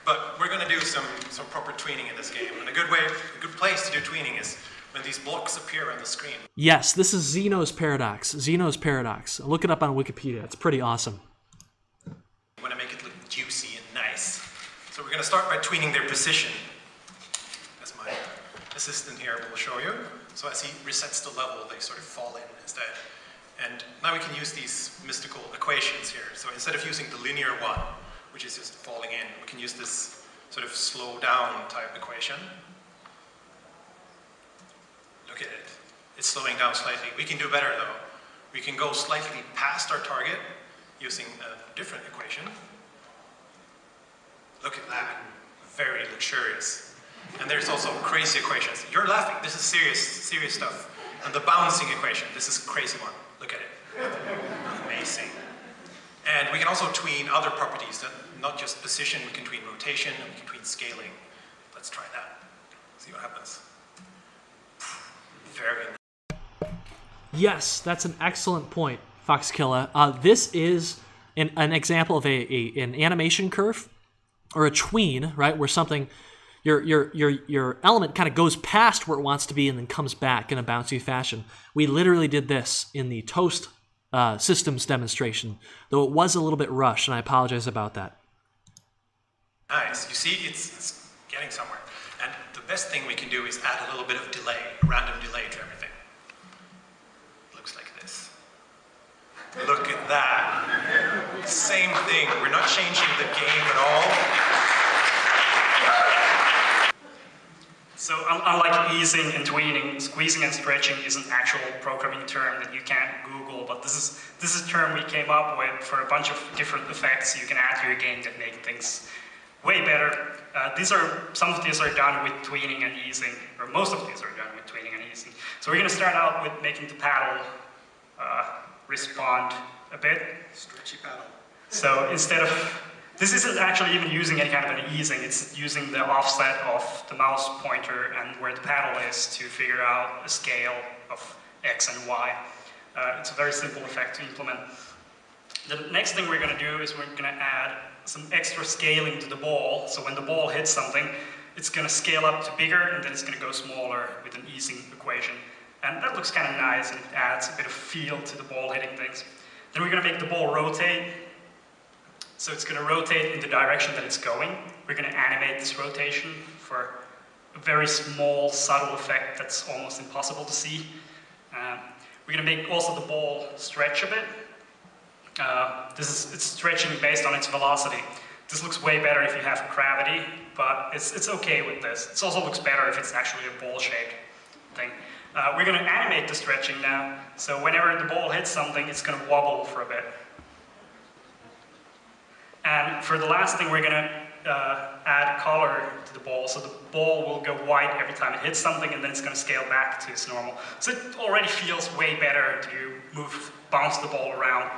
But we're going to do some, some proper tweening in this game. And a good way, a good place to do tweening is when these blocks appear on the screen. Yes, this is Zeno's paradox. Zeno's paradox. Look it up on Wikipedia. It's pretty awesome. Want to make it look juicy and nice. So we're going to start by tweening their position. As my assistant here will show you. So as he resets the level, they sort of fall in instead. And now we can use these mystical equations here. So instead of using the linear one, which is just falling in, we can use this sort of slow down type equation. Look at it. It's slowing down slightly. We can do better though. We can go slightly past our target using a different equation. Look at that. Very luxurious. And there's also crazy equations. You're laughing. This is serious, serious stuff. And the bouncing equation. This is crazy one. Look at it. Amazing. And we can also tween other properties, that not just position, we can tween rotation, and we can tween scaling. Let's try that. See what happens. Very nice. Yes, that's an excellent point, Foxkilla. Uh, this is an, an example of a, a an animation curve or a tween, right, where something your your your your element kind of goes past where it wants to be and then comes back in a bouncy fashion. We literally did this in the Toast uh, systems demonstration, though it was a little bit rushed, and I apologize about that. Nice. You see, it's, it's getting somewhere. And the best thing we can do is add a little bit of delay, a random delay to everything. Looks like this. Look at that. Same thing. We're not changing the game at all. So un- unlike easing and tweening, squeezing and stretching is an actual programming term that you can't Google, but this is this is a term we came up with for a bunch of different effects you can add to your game that make things way better. Uh, these are some of these are done with tweening and easing, or most of these are done with tweening and easing. So we're going to start out with making the paddle uh, respond a bit. Stretchy paddle. So instead of, this isn't actually even using any kind of an easing, it's using the offset of the mouse pointer and where the paddle is to figure out a scale of X and Y. Uh, it's a very simple effect to implement. The next thing we're going to do is we're going to add some extra scaling to the ball. So when the ball hits something, it's going to scale up to bigger and then it's going to go smaller with an easing equation. And that looks kind of nice and it adds a bit of feel to the ball hitting things. Then we're going to make the ball rotate. So it's going to rotate in the direction that it's going. We're going to animate this rotation for a very small, subtle effect that's almost impossible to see. Um, we're going to make also the ball stretch a bit. Uh, this is it's stretching based on its velocity. This looks way better if you have gravity, but it's, it's okay with this. It also looks better if it's actually a ball-shaped thing. Uh, we're going to animate the stretching now, so whenever the ball hits something, it's going to wobble for a bit. And for the last thing, we're going to uh, add color to the ball, so the ball will go white every time it hits something, and then it's going to scale back to its normal. So it already feels way better to move, bounce the ball around.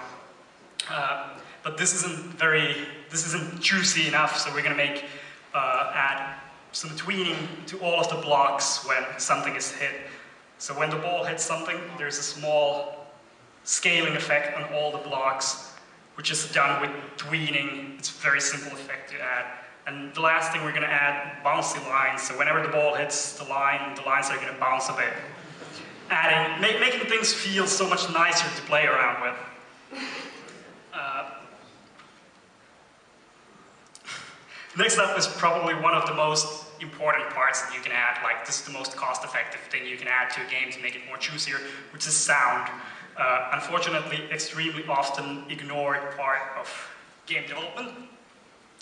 Uh, but this isn't very, this isn't juicy enough, so we're going to make, uh, add some tweening to all of the blocks when something is hit. So when the ball hits something, there's a small scaling effect on all the blocks, which is done with tweening. It's a very simple effect to add. And the last thing we're going to add bouncy lines. So whenever the ball hits the line, the lines are going to bounce a bit. Adding, ma making things feel so much nicer to play around with. Uh, next up is probably one of the most important parts that you can add. Like this is the most cost-effective thing you can add to a game to make it more juicier, which is sound. Uh, unfortunately, extremely often ignored part of game development.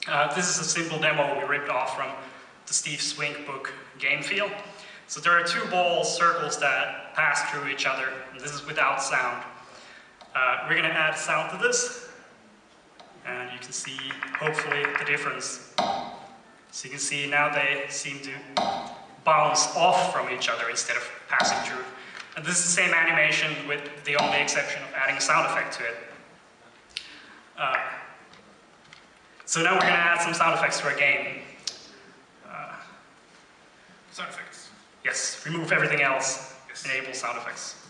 Uh, this is a simple demo we ripped off from the Steve Swink book, Game Feel. So there are two ball circles that pass through each other, and this is without sound. Uh, we're going to add sound to this, and you can see, hopefully, the difference. So you can see now they seem to bounce off from each other instead of passing through. And this is the same animation with the only exception of adding a sound effect to it. Uh, so now we're going to add some sound effects to our game. Uh, Sound effects. Yes, remove everything else, yes. enable sound effects.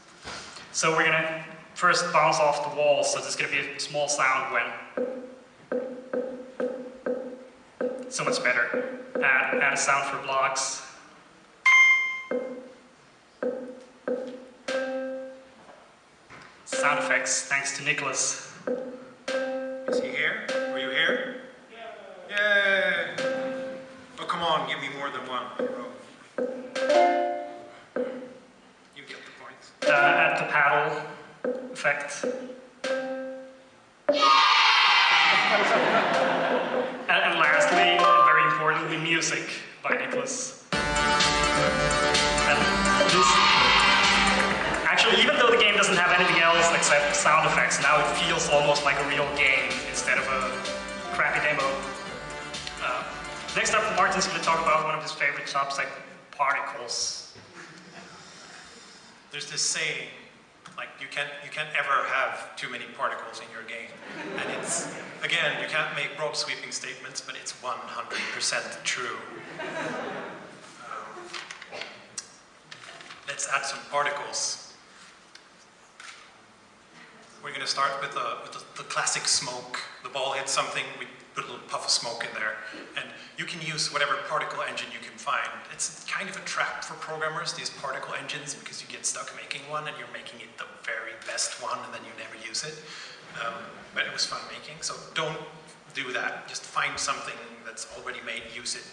So we're gonna first bounce off the wall, so there's gonna be a small sound when. So much better. Add, add a sound for blocks. Sound effects, thanks to Nicholas. Is he here? Were you here? Yeah. Yay! Oh, come on, give me more than one. Oh. You get the point. Uh, add the paddle effect. and, music by Nicholas. This, actually, even though the game doesn't have anything else except sound effects, now it feels almost like a real game instead of a crappy demo. Uh, next up, Martin's going to talk about one of his favorite like particles. There's this saying, like you can't you can't ever have too many particles in your game, and it's again you can't make broad sweeping statements, but it's 100% true. Um, let's add some particles. We're going to start with, the, with the classic smoke. The ball hits something, we put a little puff of smoke in there. And you can use whatever particle engine you can find. It's kind of a trap for programmers, these particle engines, because you get stuck making one and you're making it the very best one and then you never use it. Um, but it was fun making, so don't do that. Just find something that's already made, use it.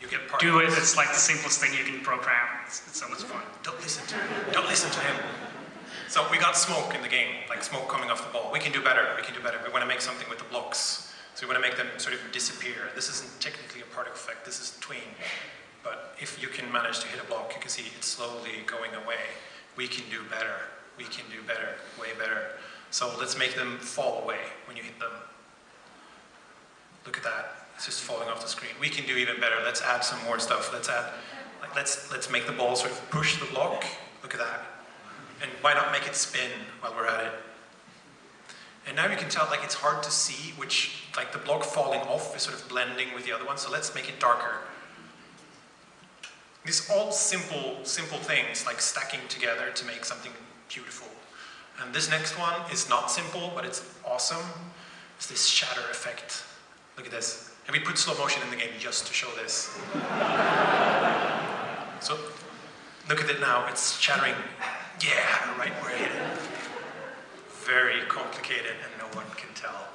You get particles. Do it, it's like the simplest thing you can program. It's, it's so much fun. Don't listen to him. Don't listen to him. So we got smoke in the game, like smoke coming off the ball. We can do better. We can do better. We want to make something with the blocks. So we want to make them sort of disappear. This isn't technically a particle effect. This is tween. But if you can manage to hit a block, you can see it's slowly going away. We can do better. We can do better. Way better. So let's make them fall away when you hit them. Look at that. It's just falling off the screen. We can do even better. Let's add some more stuff. Let's add, like, let's let's make the ball sort of push the block. Look at that. And why not make it spin while we're at it? And now you can tell like it's hard to see which, like the block falling off is sort of blending with the other one, so let's make it darker. These all simple, simple things like stacking together to make something beautiful. And this next one is not simple, but it's awesome. It's this shatter effect. Look at this. And we put slow motion in the game just to show this. so look at it now, it's shattering yeah, right where it. Very complicated and no one can tell.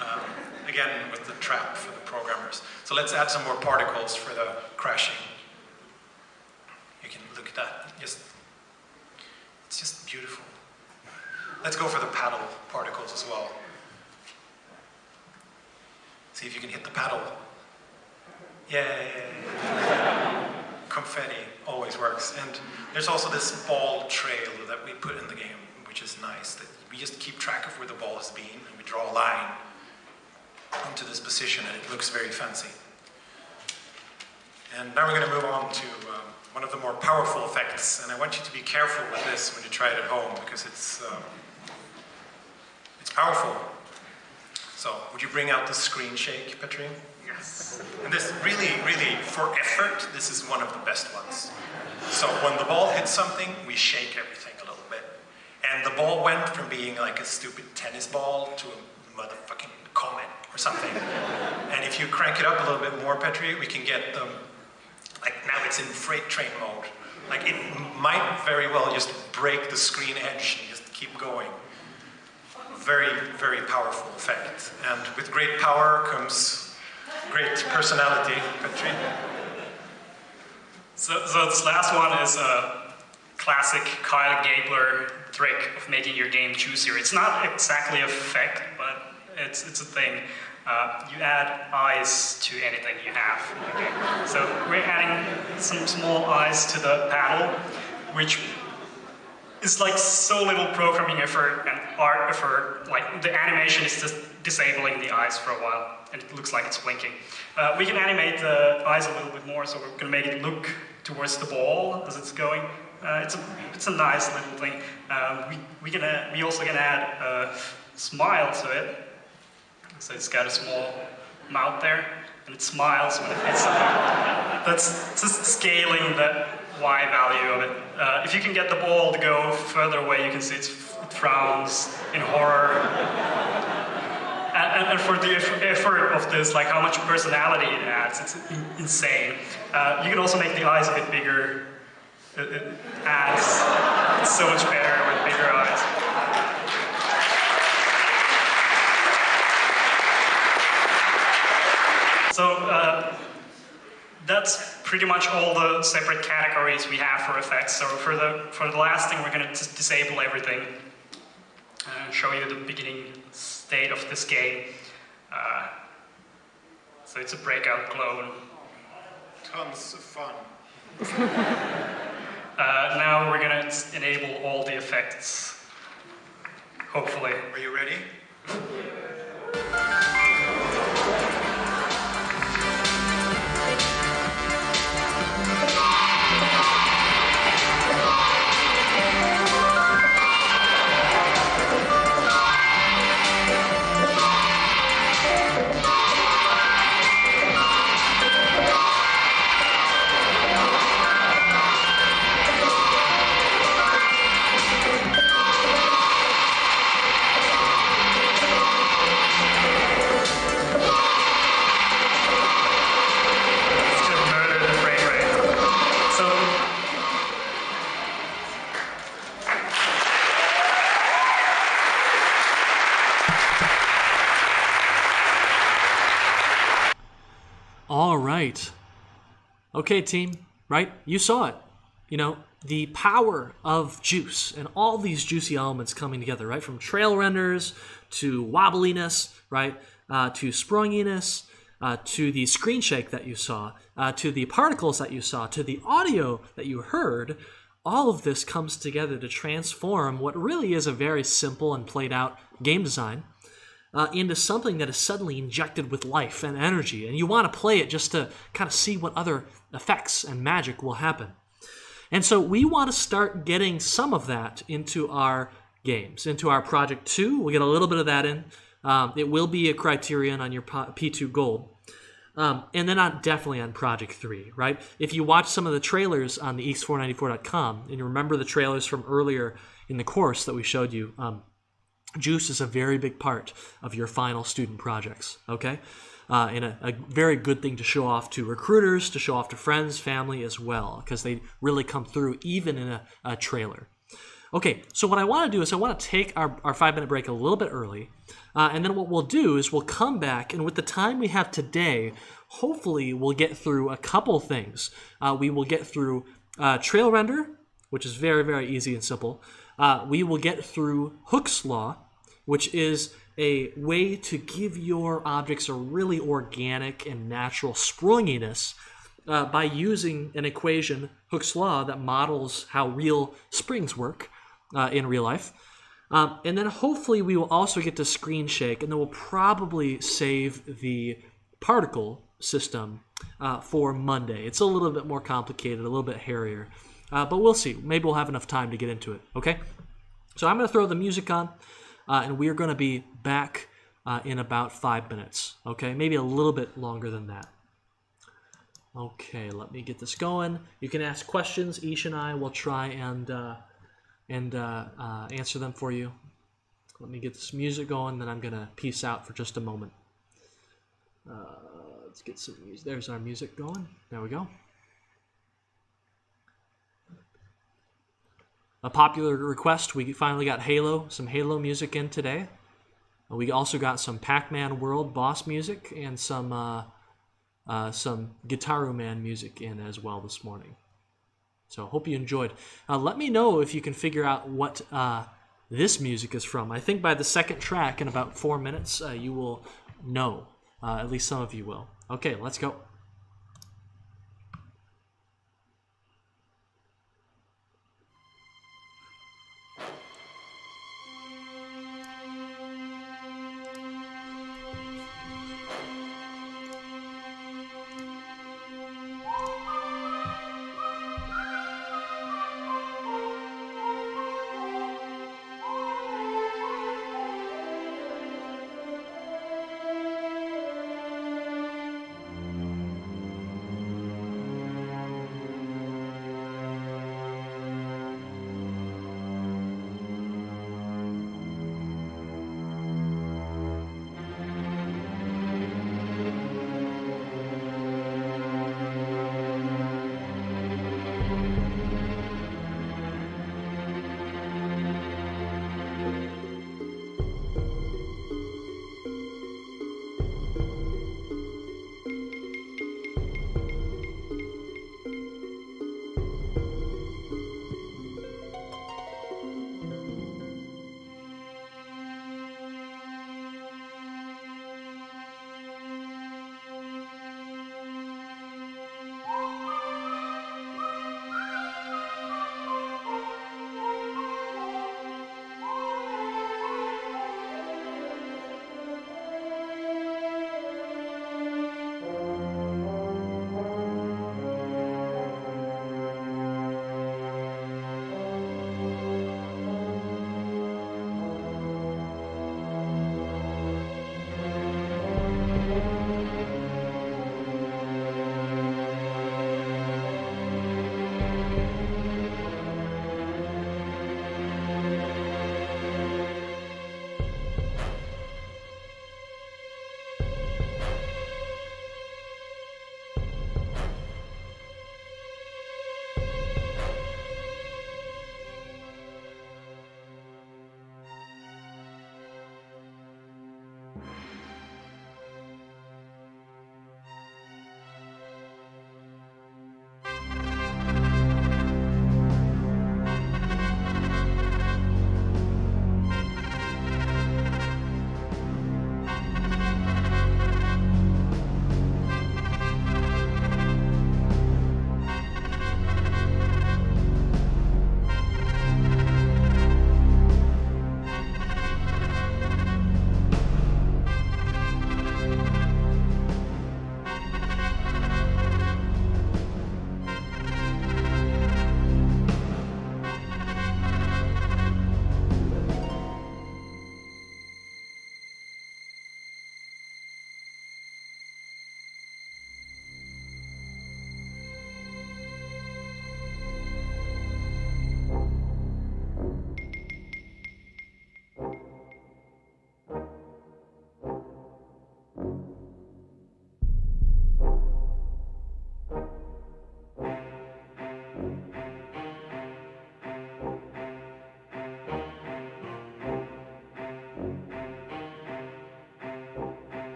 Um, again, with the trap for the programmers. So let's add some more particles for the crashing. You can look at that. Just, it's just beautiful. Let's go for the paddle particles as well. See if you can hit the paddle. Yay! confetti always works. And there's also this ball trail that we put in the game, which is nice. That we just keep track of where the ball has been, and we draw a line onto this position, and it looks very fancy. And now we're going to move on to um, one of the more powerful effects, and I want you to be careful with this when you try it at home, because it's, um, it's powerful. So, would you bring out the screen shake, Petrine? Yes. And this really, really, for effort, this is one of the best ones. So when the ball hits something, we shake everything a little bit. And the ball went from being like a stupid tennis ball to a motherfucking comet or something. and if you crank it up a little bit more, Petri, we can get them, like now it's in freight train mode. Like it might very well just break the screen edge and just keep going. Very, very powerful effect. And with great power comes great personality, Petri. So, so this last one is a classic Kyle Gabler trick of making your game juicier. It's not exactly a effect, but it's, it's a thing. Uh, you add eyes to anything you have. Okay? So we're adding some small eyes to the paddle, which is like so little programming effort and art effort. Like the animation is just disabling the eyes for a while, and it looks like it's blinking. Uh, we can animate the eyes a little bit more, so we're going to make it look towards the ball as it's going. Uh, it's, a, it's a nice little thing. Um, we, we, add, we also can add a smile to it. So it's got a small mouth there. And it smiles when it hits something. That's just scaling the Y value of it. Uh, if you can get the ball to go further away, you can see it frowns in horror. And, and, and for the effort of this, like how much personality it adds, it's insane. Uh, you can also make the eyes a bit bigger. It, it adds so much better with bigger eyes. So uh, that's pretty much all the separate categories we have for effects. So for the for the last thing, we're going to disable everything and show you the beginning state of this game. Uh, so it's a breakout clone. Tons of fun. Uh, now we're going to enable all the effects. Hopefully. Are you ready? Okay, team, right? You saw it. You know, the power of juice and all these juicy elements coming together, right? From trail renders to wobbliness, right? Uh, to sprunginess, uh, to the screen shake that you saw, uh, to the particles that you saw, to the audio that you heard. All of this comes together to transform what really is a very simple and played out game design uh, into something that is suddenly injected with life and energy, and you want to play it just to kind of see what other effects and magic will happen. And so we want to start getting some of that into our games, into our Project 2. We'll get a little bit of that in. Um, it will be a criterion on your P2 Gold. Um, and then on definitely on Project 3, right? If you watch some of the trailers on the eecs494.com and you remember the trailers from earlier in the course that we showed you, um, juice is a very big part of your final student projects okay? Uh, and a, a very good thing to show off to recruiters to show off to friends family as well because they really come through even in a, a trailer. Okay so what i want to do is i want to take our, our five minute break a little bit early uh, and then what we'll do is we'll come back and with the time we have today hopefully we'll get through a couple things. Uh, we will get through uh, trail render which is very very easy and simple uh, we will get through Hooke's law, which is a way to give your objects a really organic and natural springiness uh, by using an equation, Hooke's law, that models how real springs work uh, in real life. Um, and then hopefully we will also get to screen shake, and then we'll probably save the particle system uh, for Monday. It's a little bit more complicated, a little bit hairier. Uh, but we'll see. Maybe we'll have enough time to get into it. Okay? So I'm going to throw the music on, uh, and we are going to be back uh, in about five minutes. Okay? Maybe a little bit longer than that. Okay, let me get this going. You can ask questions. Ish and I will try and uh, and uh, uh, answer them for you. Let me get this music going, then I'm gonna peace out for just a moment. Let's get some music. There's our music going. There we go. A popular request. We finally got Halo, some Halo music in today. Uh, We also got some Pac-Man World boss music and some uh, uh, some Gitaroo Man music in as well this morning. So hope you enjoyed. Uh, let me know if you can figure out what uh, this music is from. I think by the second track in about four minutes, uh, you will know. Uh, at least some of you will. Okay, let's go.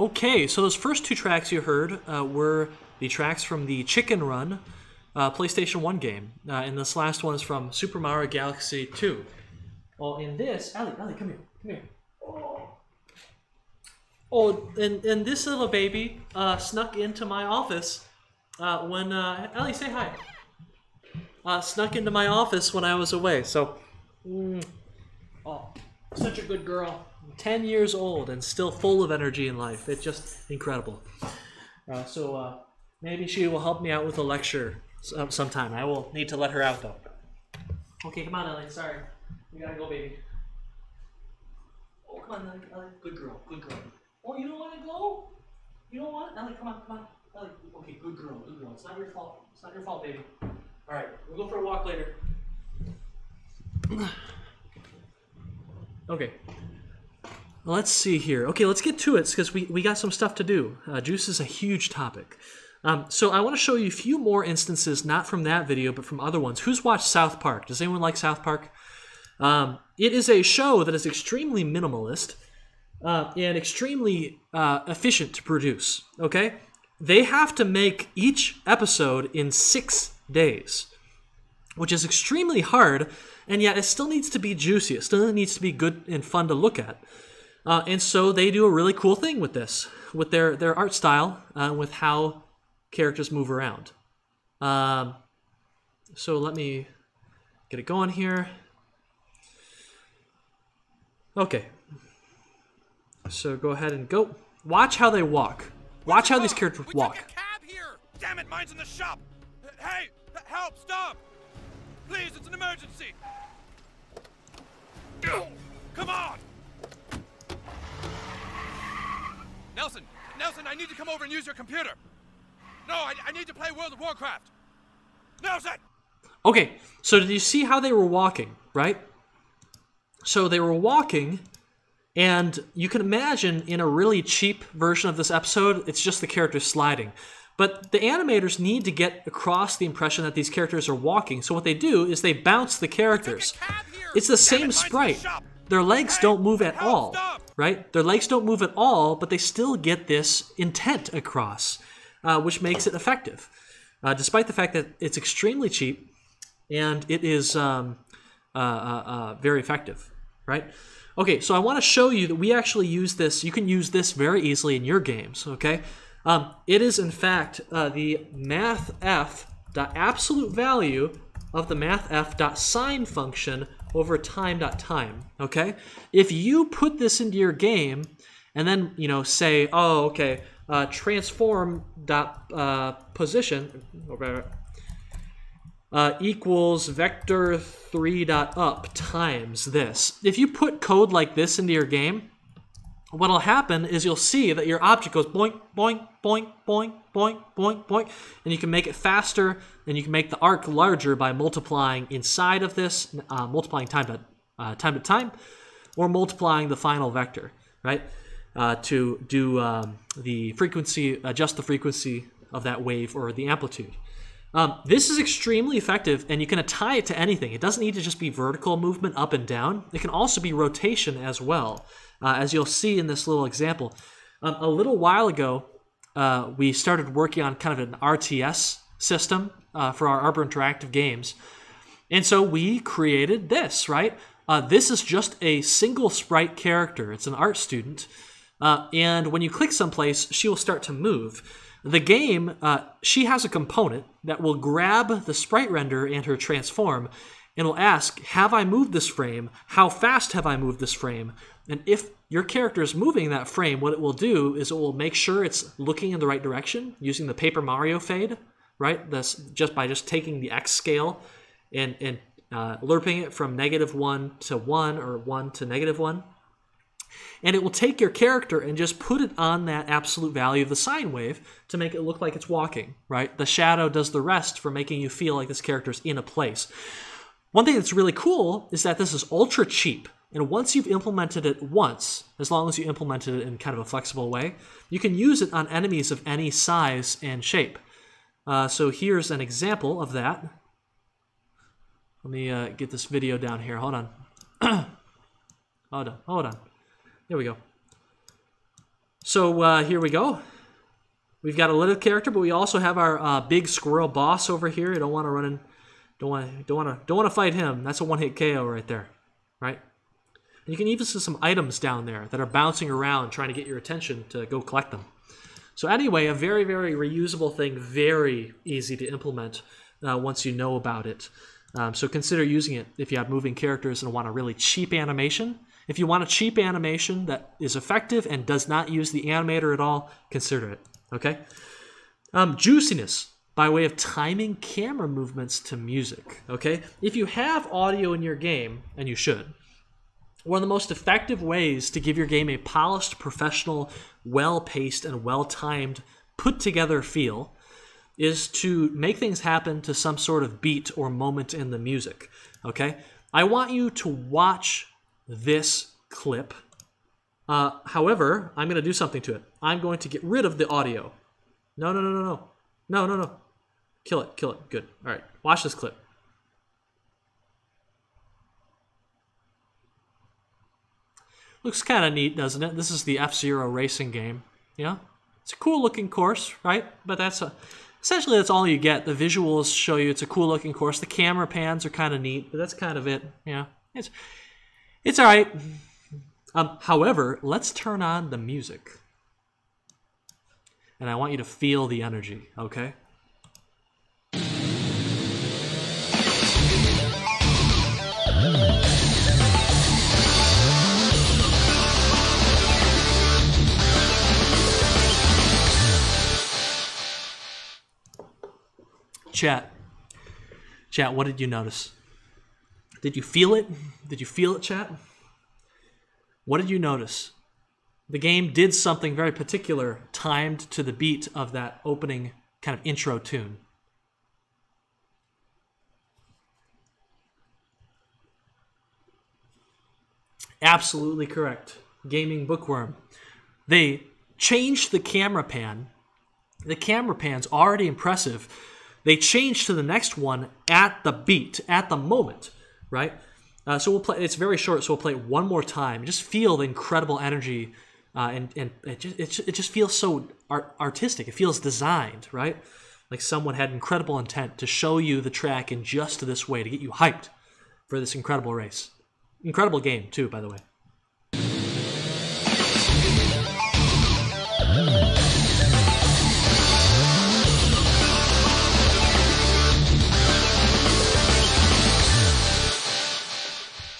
Okay, so those first two tracks you heard uh, were the tracks from the Chicken Run uh, PlayStation 1 game. Uh, and this last one is from Super Mario Galaxy 2. Oh, in this, Ellie, Ellie, come here, come here. Oh, and, and this little baby uh, snuck into my office uh, when, uh, Ellie, say hi. Snuck into my office when I was away, so, mm, oh, such a good girl. 10 years old and still full of energy in life. It's just incredible. Uh, so uh, maybe she will help me out with a lecture sometime. I will need to let her out though. Okay, come on, Ellie. Sorry. We gotta go, baby. Oh, come on, Ellie. Ellie. Good girl. Good girl. Oh, you don't want to go? You don't want? Ellie, come on, come on. Ellie. Okay, good girl. Good girl. It's not your fault. It's not your fault, baby. All right, we'll go for a walk later. okay. Let's see here. Okay, let's get to it because we, we got some stuff to do. Uh, juice is a huge topic. Um, so I want to show you a few more instances, not from that video, but from other ones. Who's watched South Park? Does anyone like South Park? Um, it is a show that is extremely minimalist uh, and extremely uh, efficient to produce. Okay, they have to make each episode in six days, which is extremely hard, and yet it still needs to be juicy. It still needs to be good and fun to look at. Uh, and so they do a really cool thing with this, with their their art style, uh, with how characters move around. Um, so let me get it going here. Okay. So go ahead and go. Watch how they walk. Watch how these characters we walk. Took a cab here. Damn it, mine's in the shop. Hey, help! Stop! Please, it's an emergency. Come on! Nelson, Nelson, I need to come over and use your computer. No, I, I need to play World of Warcraft. Nelson! Okay, so did you see how they were walking, right? So they were walking, and you can imagine in a really cheap version of this episode, it's just the characters sliding. But the animators need to get across the impression that these characters are walking. So what they do is they bounce the characters. It's the same mine's in the sprite. Their legs don't move at all, right? Their legs don't move at all, but they still get this intent across, uh, which makes it effective. Uh, despite the fact that it's extremely cheap and it is um, uh, uh, uh, very effective, right? Okay, so I want to show you that we actually use this. You can use this very easily in your games, okay? Um, it is, in fact, uh, the mathf dot absolute value of the mathf dot sine function over time dot time, okay? If you put this into your game and then, you know, say, oh, okay, uh, transform dot uh, position, uh, equals vector 3 dot up times this. If you put code like this into your game, what'll happen is you'll see that your object goes boink, boink, boink, boink, boink, boink, boink, and you can make it faster, and you can make the arc larger by multiplying inside of this, uh, multiplying time to uh, time to time, or multiplying the final vector, right? Uh, to do um, the frequency, adjust the frequency of that wave or the amplitude. Um, this is extremely effective, and you can tie it to anything. It doesn't need to just be vertical movement up and down. It can also be rotation as well, uh, as you'll see in this little example. Um, a little while ago, uh, we started working on kind of an RTS system uh, for our Arbor Interactive games. And so we created this, right? Uh, this is just a single sprite character. It's an art student. Uh, and when you click someplace, she will start to move. The game, uh, she has a component that will grab the sprite render and her transform and will ask, Have I moved this frame? How fast have I moved this frame? And if your character is moving that frame, what it will do is it will make sure it's looking in the right direction using the Paper Mario fade, right? That's just by just taking the X scale and, and uh, lerping it from negative 1 to 1 or 1 to negative 1 and it will take your character and just put it on that absolute value of the sine wave to make it look like it's walking, right? The shadow does the rest for making you feel like this character is in a place. One thing that's really cool is that this is ultra cheap. And once you've implemented it once, as long as you implemented it in kind of a flexible way, you can use it on enemies of any size and shape. Uh, so here's an example of that. Let me uh, get this video down here. Hold on. hold on. Hold on. There we go. So uh, here we go. We've got a little character, but we also have our uh, big squirrel boss over here. You don't want to run in, don't want, don't want to, don't want to fight him. That's a one-hit KO right there, right? You can even see some items down there that are bouncing around, trying to get your attention to go collect them. So anyway, a very, very reusable thing, very easy to implement uh, once you know about it. Um, so consider using it if you have moving characters and want a really cheap animation. If you want a cheap animation that is effective and does not use the animator at all, consider it. Okay. Um, juiciness by way of timing camera movements to music. Okay. If you have audio in your game, and you should, one of the most effective ways to give your game a polished, professional, well paced, and well timed, put together feel is to make things happen to some sort of beat or moment in the music. Okay? I want you to watch this clip. Uh, however, I'm going to do something to it. I'm going to get rid of the audio. No, no, no, no, no. No, no, no. Kill it, kill it. Good. All right. Watch this clip. Looks kind of neat, doesn't it? This is the F-Zero racing game. Yeah, it's a cool looking course, right? But that's a, essentially that's all you get. The visuals show you it's a cool looking course. The camera pans are kind of neat, but that's kind of it. Yeah, it's it's all right. Um, however, let's turn on the music, and I want you to feel the energy. Okay. Chat. Chat, what did you notice? Did you feel it? Did you feel it, chat? What did you notice? The game did something very particular, timed to the beat of that opening kind of intro tune. Absolutely correct. Gaming Bookworm. They changed the camera pan. The camera pan's already impressive they change to the next one at the beat, at the moment, right? Uh, so we'll play. It's very short, so we'll play it one more time. Just feel the incredible energy, uh, and and it just, it, it just feels so art, artistic. It feels designed, right? Like someone had incredible intent to show you the track in just this way to get you hyped for this incredible race. Incredible game too, by the way.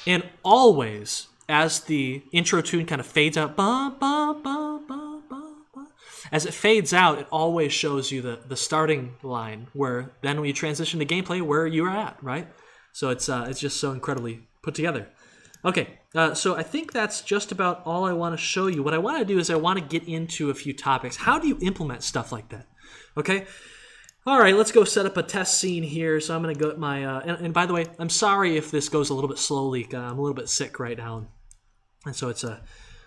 And always, as the intro tune kind of fades out, ba, ba, ba, ba, ba, ba, as it fades out, it always shows you the, the starting line where then when you transition to gameplay, where you are at, right? So it's, uh, it's just so incredibly put together. Okay, uh, so I think that's just about all I want to show you. What I want to do is I want to get into a few topics. How do you implement stuff like that? Okay, all right, let's go set up a test scene here. So I'm going to go my, uh, and, and, by the way, I'm sorry if this goes a little bit slowly. Uh, I'm a little bit sick right now. And so it's a,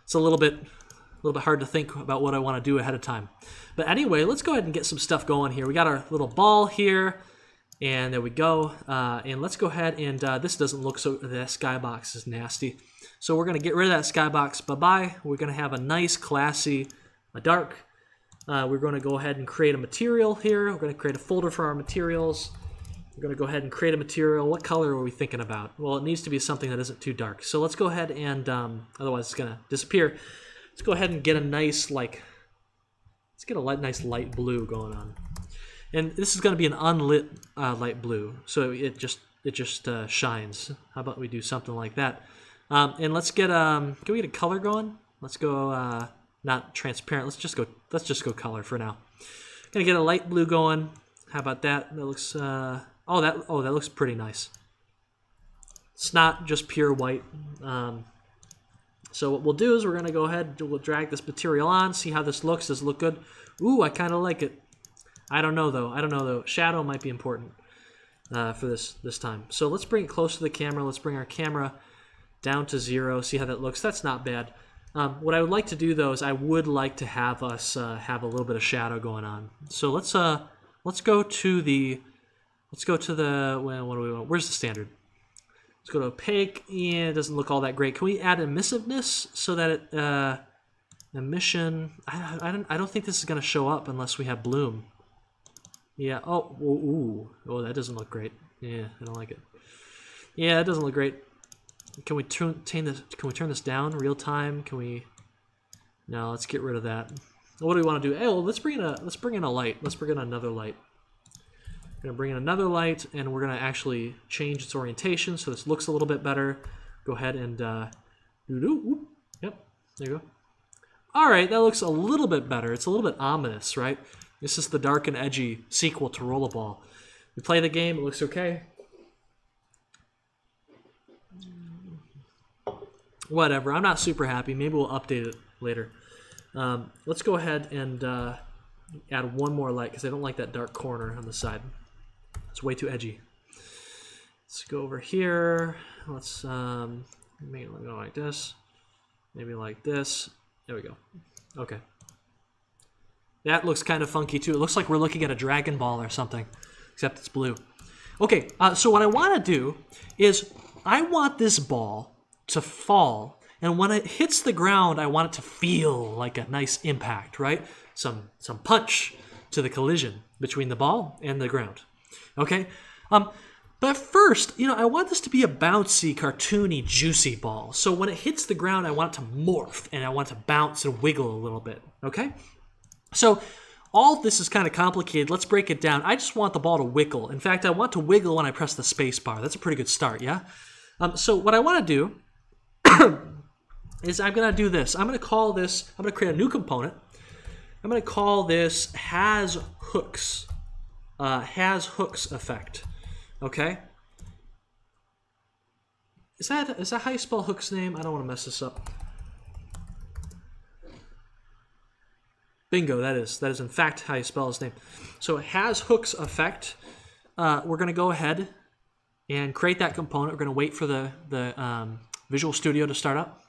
it's a little bit, a little bit hard to think about what I want to do ahead of time. But anyway, let's go ahead and get some stuff going here. We got our little ball here. And there we go. Uh, and let's go ahead and uh, this doesn't look so, that skybox is nasty. So we're going to get rid of that skybox. Bye-bye. We're going to have a nice, classy, a dark, uh, we're going to go ahead and create a material here. We're going to create a folder for our materials. We're going to go ahead and create a material. What color are we thinking about? Well, it needs to be something that isn't too dark. So let's go ahead and, um, otherwise it's going to disappear. Let's go ahead and get a nice, like, let's get a light, nice light blue going on. And this is going to be an unlit uh, light blue, so it just it just uh, shines. How about we do something like that? Um, and let's get um, can we get a color going? Let's go. Uh, not transparent. Let's just go. Let's just go color for now. Gonna get a light blue going. How about that? That looks. Uh, oh, that. Oh, that looks pretty nice. It's not just pure white. Um, so what we'll do is we're gonna go ahead. We'll drag this material on. See how this looks. Does it look good? Ooh, I kind of like it. I don't know though. I don't know though. Shadow might be important uh, for this this time. So let's bring it close to the camera. Let's bring our camera down to zero. See how that looks. That's not bad. Um, what I would like to do though is I would like to have us uh, have a little bit of shadow going on. So let's uh let's go to the let's go to the well what do we want? Where's the standard? Let's go to opaque. Yeah, it doesn't look all that great. Can we add emissiveness so that it uh, Emission. I, I, don't, I don't think this is going to show up unless we have bloom. Yeah. Oh, ooh, ooh. Oh, that doesn't look great. Yeah, I don't like it. Yeah, it doesn't look great. Can we turn, this? Can we turn this down real time? Can we? No, let's get rid of that. What do we want to do? Hey, well, let's bring in a let's bring in a light. Let's bring in another light. We're gonna bring in another light, and we're gonna actually change its orientation so this looks a little bit better. Go ahead and uh, doo-doo, yep, there you go. All right, that looks a little bit better. It's a little bit ominous, right? This is the dark and edgy sequel to Rollerball. We play the game, it looks okay. Whatever, I'm not super happy. Maybe we'll update it later. Um, let's go ahead and uh, add one more light because I don't like that dark corner on the side. It's way too edgy. Let's go over here. Let's um, maybe go like this. Maybe like this. There we go. Okay. That looks kind of funky too. It looks like we're looking at a Dragon Ball or something, except it's blue. Okay, uh, so what I want to do is I want this ball to fall, and when it hits the ground, I want it to feel like a nice impact, right? Some some punch to the collision between the ball and the ground. Okay, um, but first, you know, I want this to be a bouncy, cartoony, juicy ball. So when it hits the ground, I want it to morph and I want it to bounce and wiggle a little bit. Okay. So all this is kind of complicated. Let's break it down. I just want the ball to wiggle. In fact, I want to wiggle when I press the space bar. That's a pretty good start, yeah? Um, so what I want to do is I'm going to do this. I'm going to call this, I'm going to create a new component. I'm going to call this has hooks, uh, has hooks effect. Okay? Is that, is that how you spell Hooke's name? I don't want to mess this up. Bingo, that is. That is in fact how you spell his name. So it has hooks effect. Uh, we're going to go ahead and create that component. We're going to wait for the, the um, Visual Studio to start up.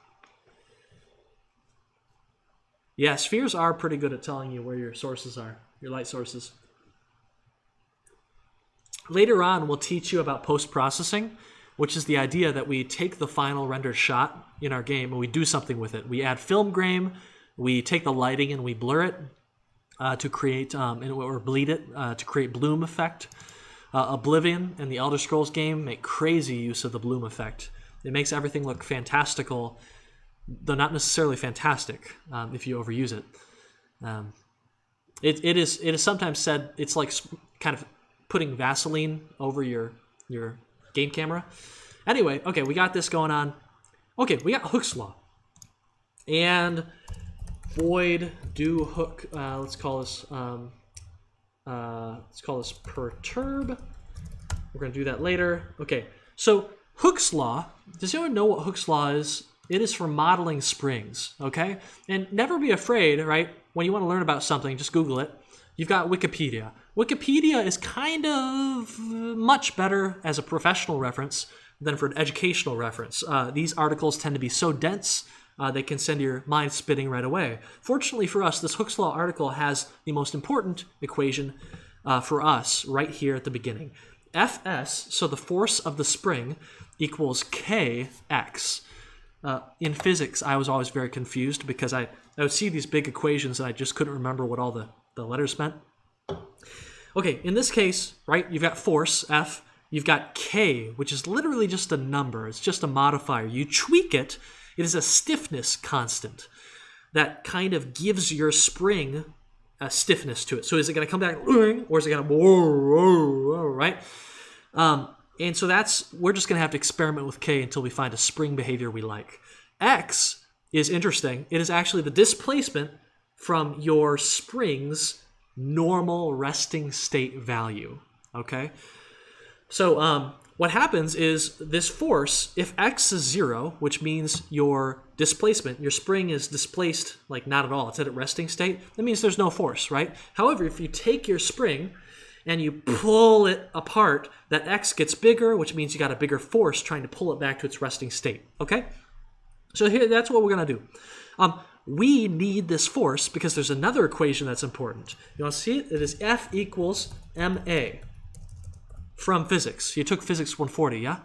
Yeah, spheres are pretty good at telling you where your sources are, your light sources. Later on, we'll teach you about post-processing, which is the idea that we take the final rendered shot in our game and we do something with it. We add film grain, we take the lighting and we blur it uh, to create, um, or bleed it uh, to create bloom effect. Uh, Oblivion and the Elder Scrolls game make crazy use of the bloom effect. It makes everything look fantastical, though not necessarily fantastic um, if you overuse it. Um, it. It is it is sometimes said it's like kind of putting Vaseline over your your game camera. Anyway, okay, we got this going on. Okay, we got Hooke's law, and void do hook. Uh, let's call this. Um, uh, let's call this perturb. We're gonna do that later. Okay, so Hooke's law. Does anyone know what Hooke's law is? It is for modeling springs. Okay, and never be afraid. Right when you want to learn about something, just Google it. You've got Wikipedia. Wikipedia is kind of much better as a professional reference than for an educational reference. Uh, these articles tend to be so dense uh, they can send your mind spinning right away. Fortunately for us, this Hooke's Law article has the most important equation uh, for us right here at the beginning. Fs, so the force of the spring, equals kx. Uh, in physics, I was always very confused because I, I would see these big equations and I just couldn't remember what all the, the letters meant. Okay, in this case, right, you've got force, F, you've got K, which is literally just a number, it's just a modifier. You tweak it, it is a stiffness constant that kind of gives your spring a stiffness to it. So is it going to come back, or is it going to, right? Um, and so that's, we're just going to have to experiment with K until we find a spring behavior we like. X is interesting. It is actually the displacement from your spring's normal resting state value. Okay? So um, what happens is this force, if x is zero, which means your displacement, your spring is displaced like not at all, it's at a resting state, that means there's no force, right? However, if you take your spring and you pull it apart, that x gets bigger, which means you got a bigger force trying to pull it back to its resting state, okay? So here, that's what we're gonna do. Um, we need this force because there's another equation that's important. You want to see it? It is F equals ma from physics. You took physics 140, yeah?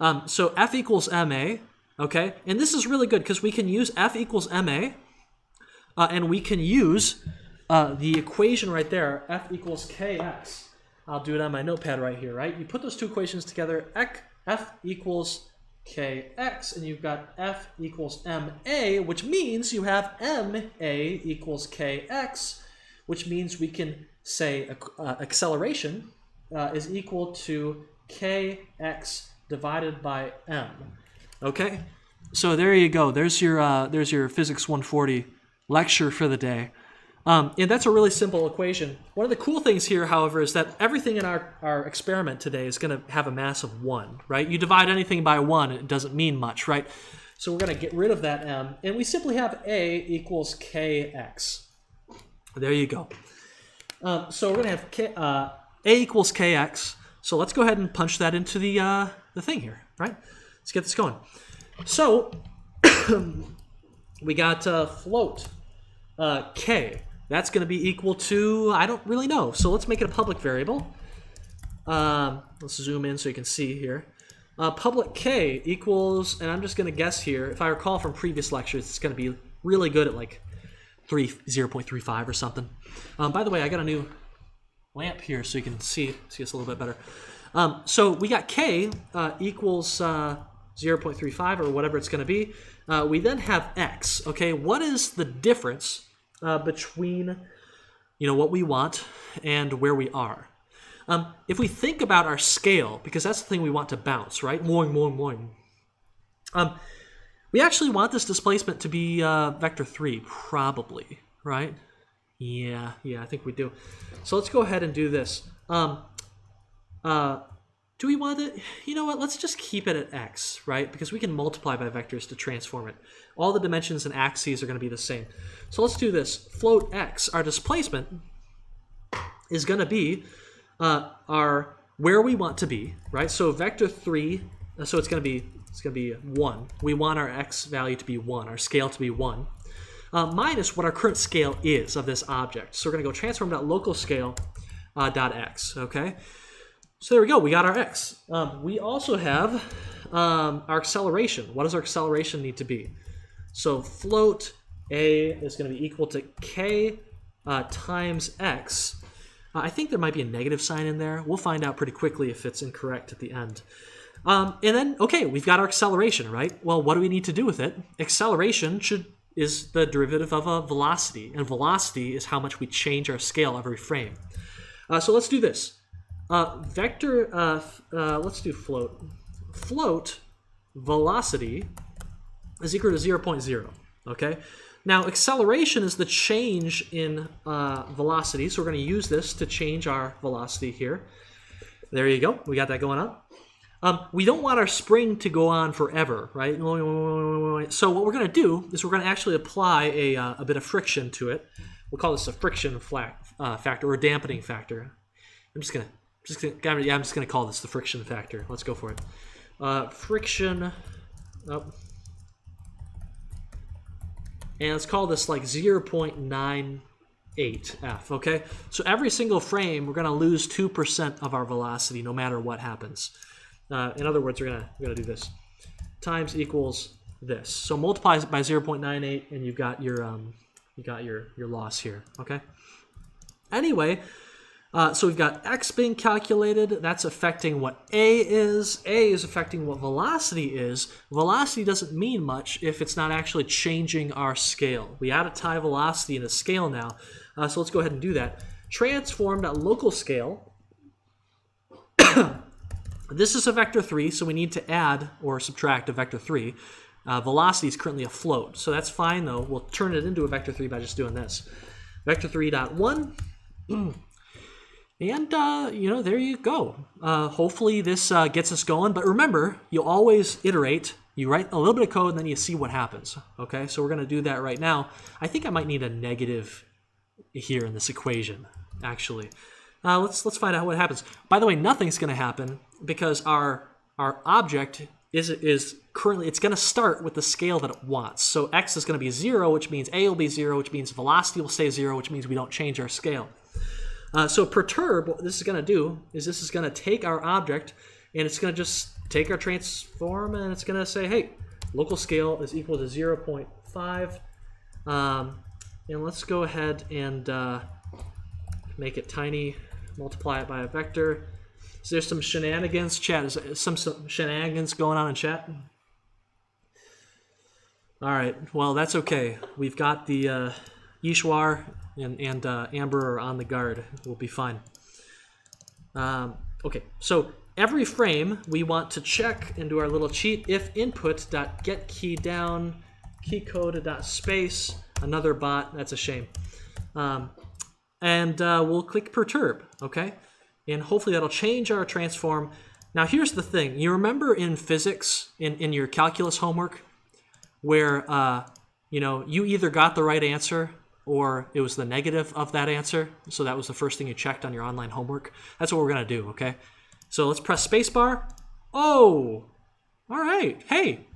Um, so F equals ma, okay? And this is really good because we can use F equals ma uh, and we can use uh, the equation right there, f equals kx. I'll do it on my notepad right here, right? You put those two equations together, f equals kx, and you've got f equals ma, which means you have ma equals kx, which means we can say uh, acceleration uh, is equal to kx divided by m. Okay, so there you go. There's your uh, there's your physics 140 lecture for the day. Um, and that's a really simple equation. One of the cool things here, however, is that everything in our, our experiment today is going to have a mass of 1, right? You divide anything by 1, it doesn't mean much, right? So we're going to get rid of that m, and we simply have a equals kx. There you go. Um, so we're going to have k, uh, a equals kx. So let's go ahead and punch that into the, uh, the thing here, right? Let's get this going. So we got uh, float uh, k. That's going to be equal to, I don't really know. So let's make it a public variable. Um, let's zoom in so you can see here. Uh, public k equals, and I'm just going to guess here, if I recall from previous lectures, it's going to be really good at like 3, 0.35 or something. Um, by the way, I got a new lamp here so you can see, see us a little bit better. Um, so we got k uh, equals uh, 0.35 or whatever it's going to be. Uh, we then have x. Okay, what is the difference uh, between you know what we want and where we are? Um, if we think about our scale, because that's the thing we want to bounce, right? Moing, moing, moing. Um, we actually want this displacement to be uh, vector 3, probably, right? Yeah, yeah, I think we do. So let's go ahead and do this. Um, uh, do we want it? You know what? Let's just keep it at x, right? Because we can multiply by vectors to transform it. All the dimensions and axes are going to be the same. So let's do this. Float x, our displacement is going to be uh, our where we want to be, right? So vector 3, uh, so it's going to be it's going to be 1. We want our x value to be 1, our scale to be 1, uh, minus what our current scale is of this object. So we're going to go transform.localscale scale uh, dot x, okay? So there we go, we got our x. Um, we also have um, our acceleration. What does our acceleration need to be? So float a is going to be equal to k uh, times x. Uh, I think there might be a negative sign in there. We'll find out pretty quickly if it's incorrect at the end. Um, and then, okay, we've got our acceleration, right? Well, what do we need to do with it? Acceleration should is the derivative of a velocity, and velocity is how much we change our scale every frame. Uh, so let's do this. Uh, vector, uh, uh, let's do float. Float velocity is equal to 0, 0.0, okay? Now, acceleration is the change in uh, velocity, so we're going to use this to change our velocity here. There you go. We got that going on. Um, we don't want our spring to go on forever, right? So what we're going to do is we're going to actually apply a, uh, a bit of friction to it. We'll call this a friction uh, factor or a dampening factor. I'm just going to just gonna, yeah, I'm just gonna call this the friction factor. Let's go for it. Uh, friction. Oh. And let's call this like 0.98 f. Okay, so every single frame we're gonna lose two percent of our velocity, no matter what happens. Uh, in other words, we're gonna we're gonna do this times equals this. So multiply it by 0.98, and you've got your um, you got your your loss here. Okay. Anyway, uh, so we've got x being calculated. That's affecting what a is. A is affecting what velocity is. Velocity doesn't mean much if it's not actually changing our scale. We add a tie velocity in a scale now. Uh, so let's go ahead and do that. Transform that local scale. this is a vector 3, so we need to add or subtract a vector 3. Uh, velocity is currently a float, so that's fine though. We'll turn it into a vector 3 by just doing this. Vector 3 dot 1 And, uh, you know, there you go. Uh, hopefully this uh, gets us going. But remember, you always iterate. You write a little bit of code and then you see what happens. Okay, so we're going to do that right now. I think I might need a negative here in this equation, actually. Uh, let's let's find out what happens. By the way, nothing's going to happen because our our object is is currently it's going to start with the scale that it wants. So x is going to be zero, which means a will be zero, which means velocity will stay zero, which means we don't change our scale. Uh, so perturb, what this is going to do is this is going to take our object and it's going to just take our transform and it's going to say, hey, local scale is equal to 0 0.5. Um, and let's go ahead and uh, make it tiny, multiply it by a vector. Is there some shenanigans, chat? Is some, some shenanigans going on in chat? All right, well, that's okay. We've got the uh, Ishwar and, and uh, Amber are on the guard. We'll be fine. Um, okay, so every frame we want to check into our little cheat if input dot get key down key code dot space another bot. That's a shame. Um, and uh, we'll click perturb. Okay, and hopefully that'll change our transform. Now here's the thing. You remember in physics in in your calculus homework where uh, you know you either got the right answer or it was the negative of that answer. So that was the first thing you checked on your online homework. That's what we're gonna do. Okay. So let's press spacebar. Oh, all right. Hey,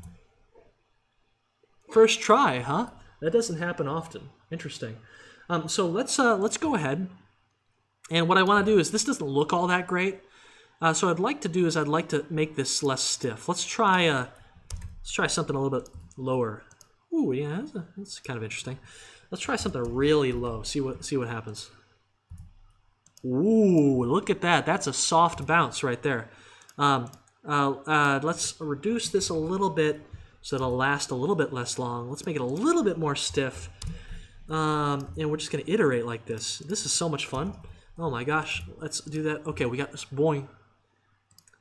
first try, huh? That doesn't happen often. Interesting. Um, so let's uh, let's go ahead. And what I want to do is this doesn't look all that great. Uh, so I'd like to do is I'd like to make this less stiff. Let's try uh, let's try something a little bit lower. Ooh, yeah, that's, that's kind of interesting. Let's try something really low. See what see what happens. Ooh, look at that. That's a soft bounce right there. Um, uh, uh, let's reduce this a little bit so it'll last a little bit less long. Let's make it a little bit more stiff. Um, and we're just going to iterate like this. This is so much fun. Oh my gosh. Let's do that. Okay, we got this. Boing.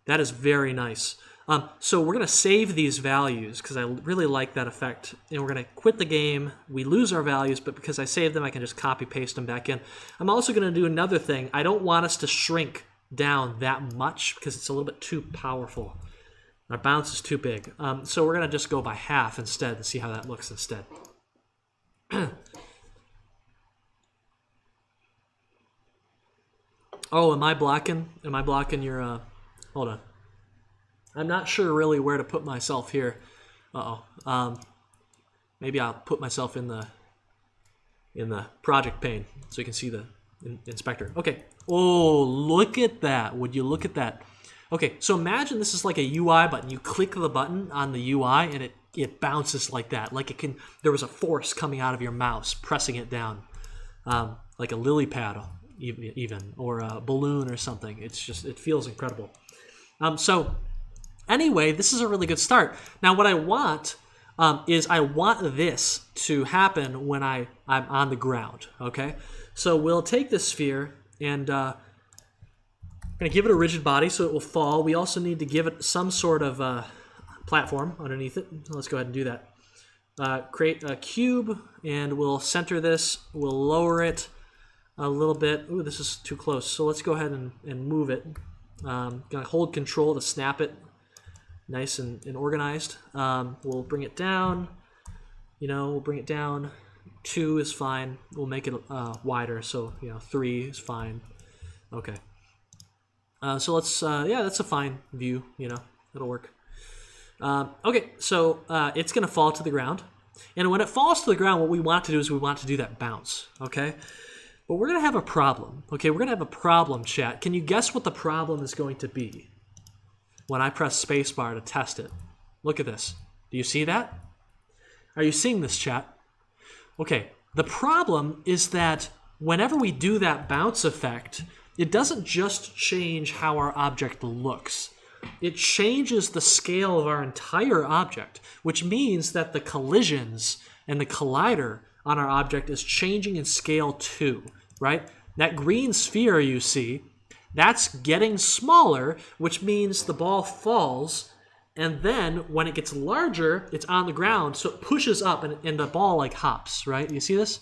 That is very nice. Um, so we're going to save these values because I really like that effect. And we're going to quit the game. We lose our values, but because I saved them, I can just copy paste them back in. I'm also going to do another thing. I don't want us to shrink down that much because it's a little bit too powerful. Our bounce is too big. Um, so we're going to just go by half instead and see how that looks instead. oh, am I blocking? Am I blocking your... Uh, hold on. I'm not sure really where to put myself here. Uh oh. Um, maybe I'll put myself in the in the project pane so you can see the in inspector. Okay. Oh, look at that. Would you look at that? Okay, so imagine this is like a UI button. You click the button on the UI and it, it bounces like that. Like it can, there was a force coming out of your mouse pressing it down. Um, like a lily pad even, or a balloon or something. It's just, it feels incredible. Um, so Anyway, this is a really good start. Now, what I want um, is I want this to happen when I, I'm on the ground, okay? So we'll take this sphere and uh, I'm going to give it a rigid body so it will fall. We also need to give it some sort of uh, platform underneath it. Let's go ahead and do that. Uh, create a cube and we'll center this. We'll lower it a little bit. Ooh, this is too close. So let's go ahead and, and move it. Um, gonna hold control to snap it nice and, and organized. Um, we'll bring it down. You know, we'll bring it down. Two is fine. We'll make it uh, wider, so you know, three is fine. Okay. Uh, so let's, uh, yeah, that's a fine view. You know, it'll work. Um, okay, so uh, it's gonna fall to the ground, and when it falls to the ground, what we want to do is we want to do that bounce. Okay. But we're gonna have a problem. Okay, we're gonna have a problem, chat. Can you guess what the problem is going to be? When I press spacebar to test it. Look at this. Do you see that? Are you seeing this, chat? Okay, the problem is that whenever we do that bounce effect, it doesn't just change how our object looks. It changes the scale of our entire object, which means that the collisions and the collider on our object is changing in scale too, right? That green sphere you see that's getting smaller, which means the ball falls. And then when it gets larger, it's on the ground. So it pushes up and, and the ball like hops, right? You see this?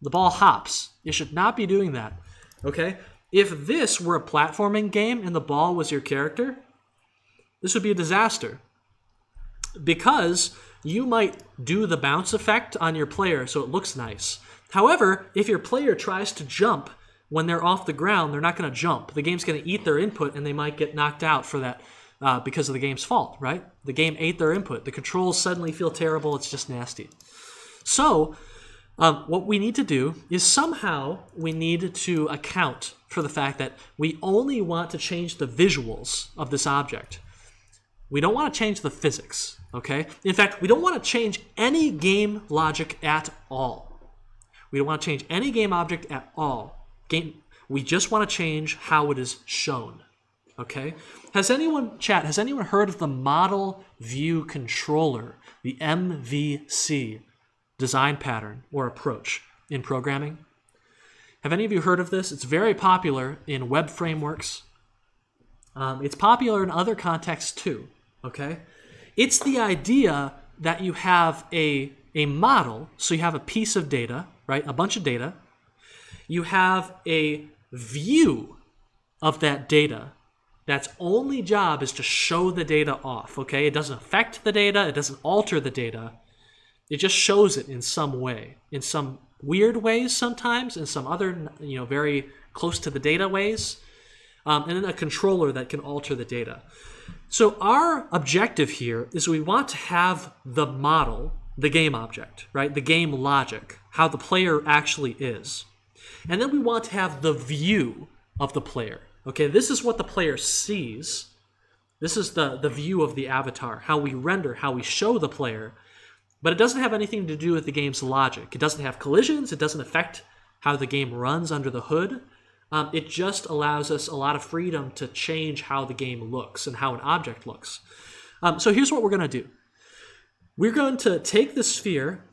The ball hops. You should not be doing that. Okay? If this were a platforming game and the ball was your character, this would be a disaster. Because you might do the bounce effect on your player so it looks nice. However, if your player tries to jump when they're off the ground, they're not going to jump. The game's going to eat their input, and they might get knocked out for that uh, because of the game's fault, right? The game ate their input. The controls suddenly feel terrible. It's just nasty. So, um, what we need to do is somehow we need to account for the fact that we only want to change the visuals of this object. We don't want to change the physics, okay? In fact, we don't want to change any game logic at all. We don't want to change any game object at all. Game, we just want to change how it is shown. Okay? Has anyone, chat, has anyone heard of the Model View Controller, the MVC design pattern or approach in programming? Have any of you heard of this? It's very popular in web frameworks. Um, it's popular in other contexts too. Okay? It's the idea that you have a, a model, so you have a piece of data, right? A bunch of data. You have a view of that data. That's only job is to show the data off okay? It doesn't affect the data it doesn't alter the data. It just shows it in some way in some weird ways sometimes in some other you know very close to the data ways um, and then a controller that can alter the data. So our objective here is we want to have the model the game object right? The game logic how the player actually is and then we want to have the view of the player. Okay, this is what the player sees. This is the, the view of the avatar, how we render, how we show the player. But it doesn't have anything to do with the game's logic. It doesn't have collisions, it doesn't affect how the game runs under the hood. Um, it just allows us a lot of freedom to change how the game looks and how an object looks. Um, so here's what we're going to do we're going to take the sphere,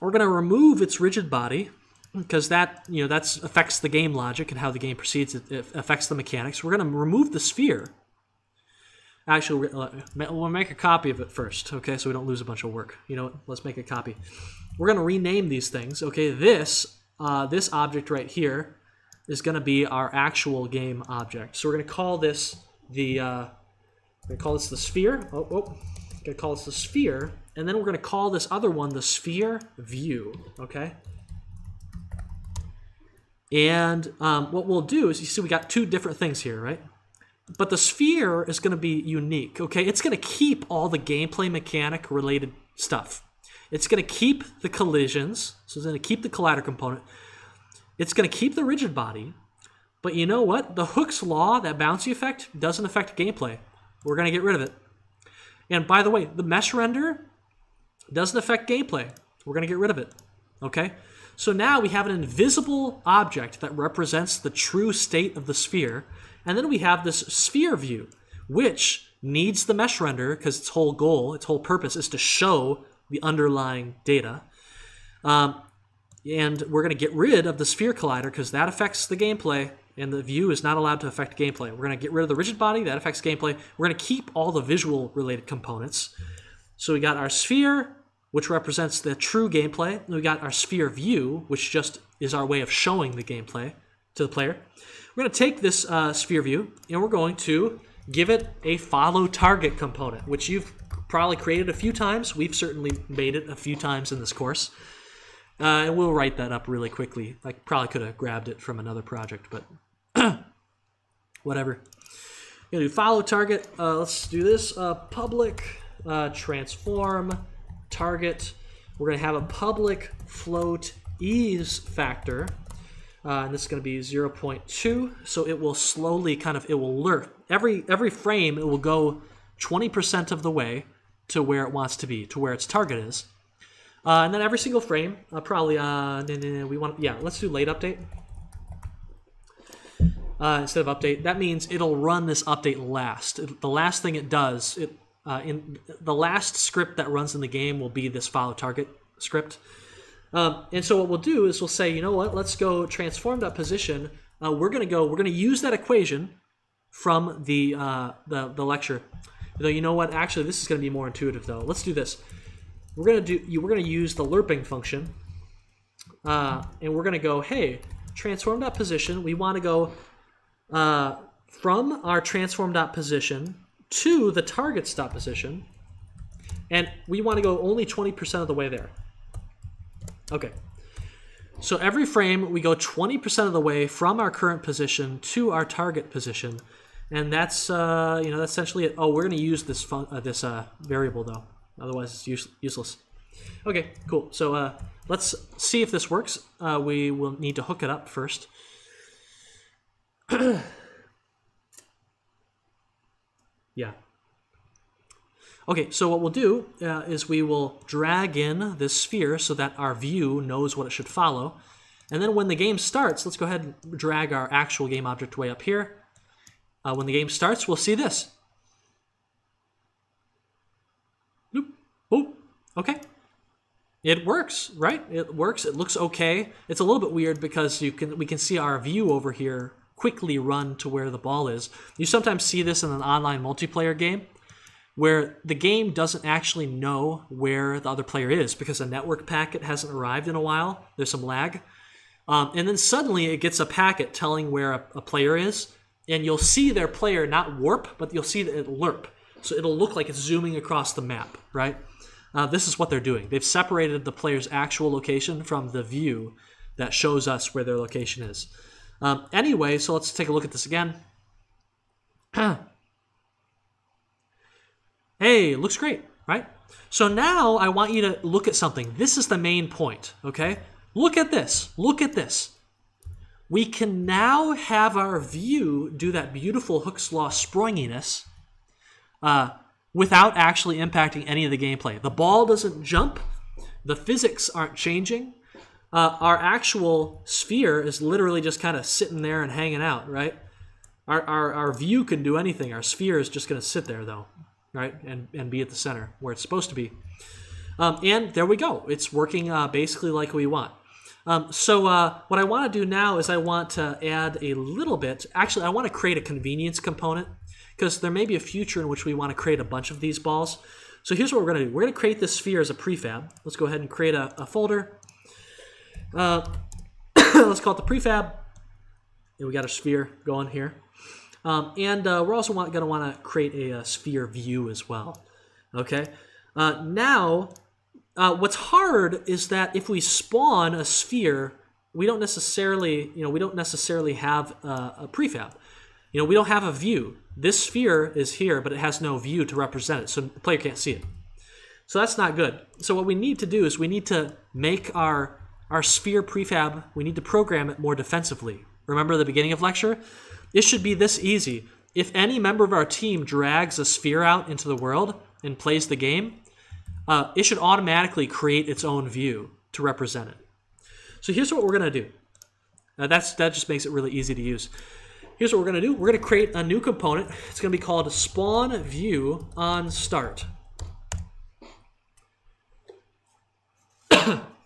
we're going to remove its rigid body, because that you know that's affects the game logic and how the game proceeds. It, affects the mechanics. We're going to remove the sphere. Actually, uh, we'll make a copy of it first, okay, so we don't lose a bunch of work. You know, what? let's make a copy. We're going to rename these things. Okay, this uh, this object right here is going to be our actual game object. So we're going to call this the uh, we're going to call this the sphere. Oh, oh, going to call this the sphere, and then we're going to call this other one the sphere view. Okay. And um, what we'll do is, you see, we got two different things here, right? But the sphere is going to be unique, okay? It's going to keep all the gameplay mechanic related stuff. It's going to keep the collisions, so it's going to keep the collider component. It's going to keep the rigid body, but you know what? The Hooke's law, that bouncy effect, doesn't affect gameplay. We're going to get rid of it. And by the way, the mesh render doesn't affect gameplay. We're going to get rid of it. Okay? So now we have an invisible object that represents the true state of the sphere. And then we have this sphere view, which needs the mesh render because its whole goal, its whole purpose is to show the underlying data. Um, and we're going to get rid of the sphere collider because that affects the gameplay and the view is not allowed to affect gameplay. We're going to get rid of the rigid body that affects gameplay. We're going to keep all the visual related components. So we got our sphere, which represents the true gameplay. We got our sphere view, which just is our way of showing the gameplay to the player. We're going to take this uh, sphere view and we're going to give it a follow target component, which you've probably created a few times. We've certainly made it a few times in this course. Uh, and we'll write that up really quickly. I probably could have grabbed it from another project, but whatever. Gonna do follow target. Uh, let's do this. Uh, public uh, transform target. We're gonna have a public float ease factor, uh, and this is gonna be 0.2. So it will slowly kind of it will lerp every every frame. It will go 20% of the way to where it wants to be, to where its target is. Uh, and then every single frame, uh, probably, uh, we want, yeah, let's do late update uh, instead of update. That means it'll run this update last. It- the last thing it does, it uh, in the last script that runs in the game will be this follow target script. Um, and so what we'll do is we'll say, you know what? Let's go transform.position. Uh, we're gonna go. We're gonna use that equation from the uh, the the lecture. Though you know what? Actually, this is gonna be more intuitive though. Let's do this. We're gonna do. you- We're gonna use the lerping function, uh, and we're gonna go. Hey, transform.position. We want to go uh, from our transform dot position to the target stop position, and we want to go only 20% of the way there. Okay. So every frame we go 20% of the way from our current position to our target position, and that's uh, you know that's essentially it. Oh, we're going to use this fun- uh, this uh, variable though, otherwise it's use- useless. Okay, cool. So uh, let's see if this works. Uh, we will need to hook it up first. yeah. Okay, so what we'll do uh, is we will drag in this sphere so that our view knows what it should follow. And then when the game starts, let's go ahead and drag our actual game object way up here. Uh, when the game starts, we'll see this. Bloop. Oh, okay. It works, right? It works. It looks okay. It's a little bit weird because you can we can see our view over here quickly run to where the ball is. You sometimes see this in an online multiplayer game where the game doesn't actually know where the other player is because a network packet hasn't arrived in a while. There's some lag. Um, and then suddenly it gets a packet telling where a, a, player is, and you'll see their player not warp, but you'll see that it lerp. So it'll look like it's zooming across the map, right? Uh, this is what they're doing. They've separated the player's actual location from the view that shows us where their location is. Um, anyway, so let's take a look at this again. hey, looks great, right? So now I want you to look at something. This is the main point, okay? Look at this. Look at this. We can now have our view do that beautiful Hooke's Law springiness uh, without actually impacting any of the gameplay. The ball doesn't jump. The physics aren't changing. Uh, our actual sphere is literally just kind of sitting there and hanging out, right? Our, our, our view can do anything. Our sphere is just going to sit there, though, right? And, and be at the center where it's supposed to be. Um, and there we go. It's working uh, basically like we want. Um, so uh, what I want to do now is I want to add a little bit. Actually, I want to create a convenience component because there may be a future in which we want to create a bunch of these balls. So here's what we're going to do. We're going to create this sphere as a prefab. Let's go ahead and create a, a folder. Uh, let's call it the prefab. And we got a sphere going here. Um, and uh, we're also going to want to create a, a, sphere view as well. Okay. Uh, now, uh, what's hard is that if we spawn a sphere, we don't necessarily, you know, we don't necessarily have a, a prefab. You know, we don't have a view. This sphere is here, but it has no view to represent it, so the player can't see it. So that's not good. So what we need to do is we need to make our, our sphere prefab, we need to program it more defensively. Remember the beginning of lecture? It should be this easy. If any member of our team drags a sphere out into the world and plays the game, uh, it should automatically create its own view to represent it. So here's what we're going to do. Uh, that's That just makes it really easy to use. Here's what we're going to do. We're going to create a new component. It's going to be called spawn view on start.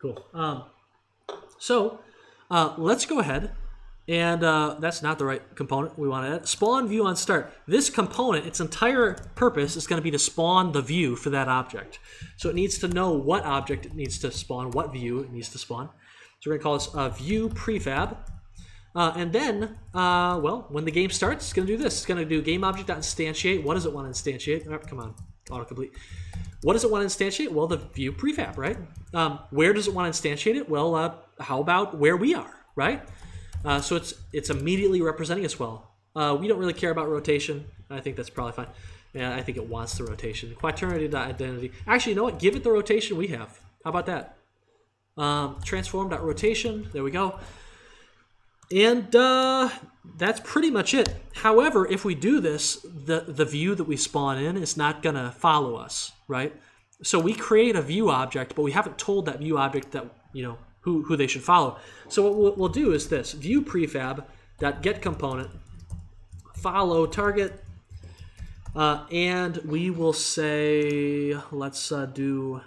cool. Um, so uh, let's go ahead and uh, that's not the right component we want to add. Spawn view on start. This component, its entire purpose is going to be to spawn the view for that object. So it needs to know what object it needs to spawn, what view it needs to spawn. So we're going to call this a view prefab. Uh, and then, uh, well, when the game starts, it's going to do this. It's going to do game object.instantiate. What does it want to instantiate? Oh, come on, autocomplete. What does it want to instantiate? Well, the view prefab, right? Um, where does it want to instantiate it? Well, uh, how about where we are, right? Uh, so it's it's immediately representing us well. Uh, we don't really care about rotation. I think that's probably fine. Yeah, I think it wants the rotation. Quaternion.identity. Actually, you know what? Give it the rotation we have. How about that? Um, transform.rotation. There we go. And uh, that's pretty much it. However, if we do this, the, the view that we spawn in is not going to follow us, right? So we create a view object, but we haven't told that view object that, you know, who, who they should follow. So what we'll, we'll do is this, view prefab that get component, follow target, uh, and we will say, let's uh, do,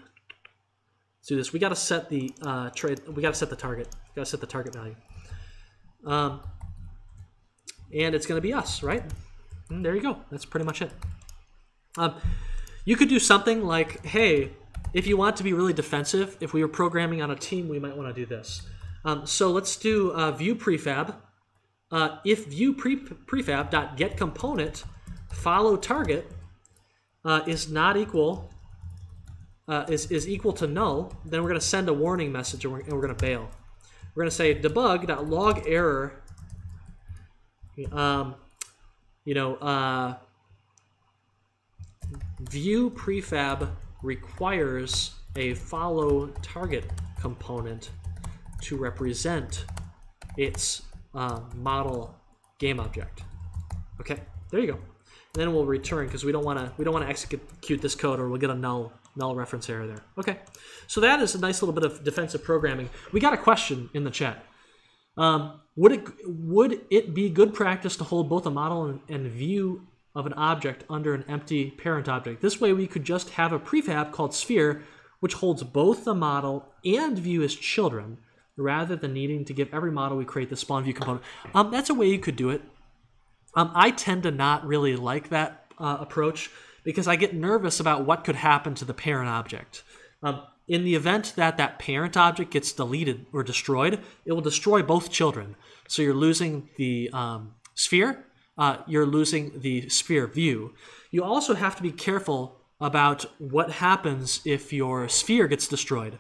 let's do this. We got to set the uh, trade, we got to set the target, got to set the target value. Um, and it's going to be us, right? And there you go. That's pretty much it. Um, you could do something like, hey, if you want to be really defensive, if we were programming on a team, we might want to do this. Um, so let's do uh, view prefab. Uh, if view pre prefab dot get component follow target uh, is not equal uh, is, is equal to null, then we're going to send a warning message and we're, we're going to bail we're going to say Debug debug.log error, um, you know, uh, view prefab requires a follow target component to represent its uh, model game object. Okay, there you go. then we'll return because we don't want to we don't want to execute this code or we'll get a null null reference error there. Okay, so that is a nice little bit of defensive programming. We got a question in the chat. Um, would it would it be good practice to hold both a model and, and view of an object under an empty parent object? This way, we could just have a prefab called sphere, which holds both the model and view as children, rather than needing to give every model we create the spawn view component. Um, that's a way you could do it. Um, I tend to not really like that uh, approach because I get nervous about what could happen to the parent object. Um, in the event that that parent object gets deleted or destroyed, it will destroy both children. So you're losing the um, sphere, uh, you're losing the sphere view. You also have to be careful about what happens if your sphere gets destroyed.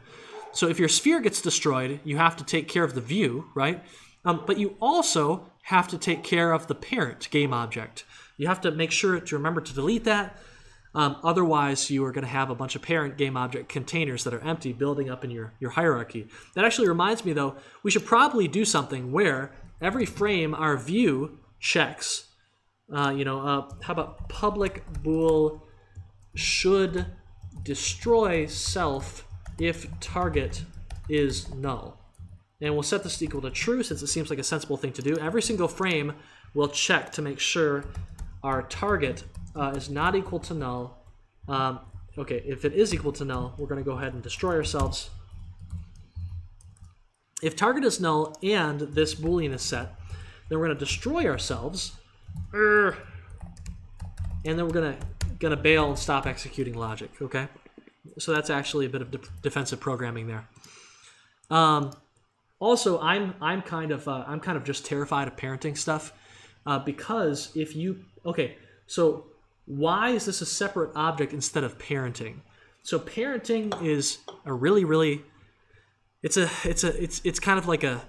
So if your sphere gets destroyed, you have to take care of the view, right? Um, but you also have to take care of the parent game object. You have to make sure to remember to delete that um, otherwise, you are going to have a bunch of parent game object containers that are empty building up in your, your hierarchy. That actually reminds me, though, we should probably do something where every frame our view checks. Uh, you know, uh, how about public bool should destroy self if target is null. And we'll set this equal to true since it seems like a sensible thing to do. Every single frame will check to make sure our target uh, is not equal to null. Um, okay, if it is equal to null, we're going to go ahead and destroy ourselves. If target is null and this boolean is set, then we're going to destroy ourselves. And then we're going to going to bail and stop executing logic, okay? So that's actually a bit of de defensive programming there. Um, also, I'm I'm kind of uh, I'm kind of just terrified of parenting stuff uh, because if you okay, so why is this a separate object instead of parenting? So parenting is a really, really it's a it's a it's it's kind of like a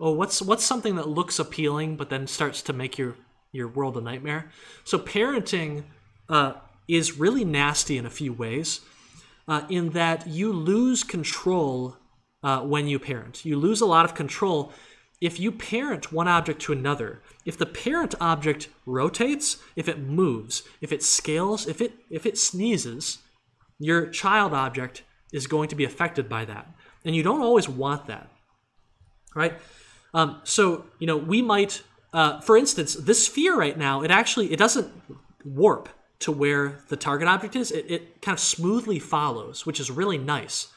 oh what's what's something that looks appealing but then starts to make your your world a nightmare. So parenting uh, is really nasty in a few ways, uh, in that you lose control uh, when you parent. You lose a lot of control if you parent one object to another, if the parent object rotates, if it moves, if it scales, if it if it sneezes, your child object is going to be affected by that, and you don't always want that, right? Um, so you know we might, uh, for instance, this sphere right now, it actually it doesn't warp to where the target object is. It, it kind of smoothly follows, which is really nice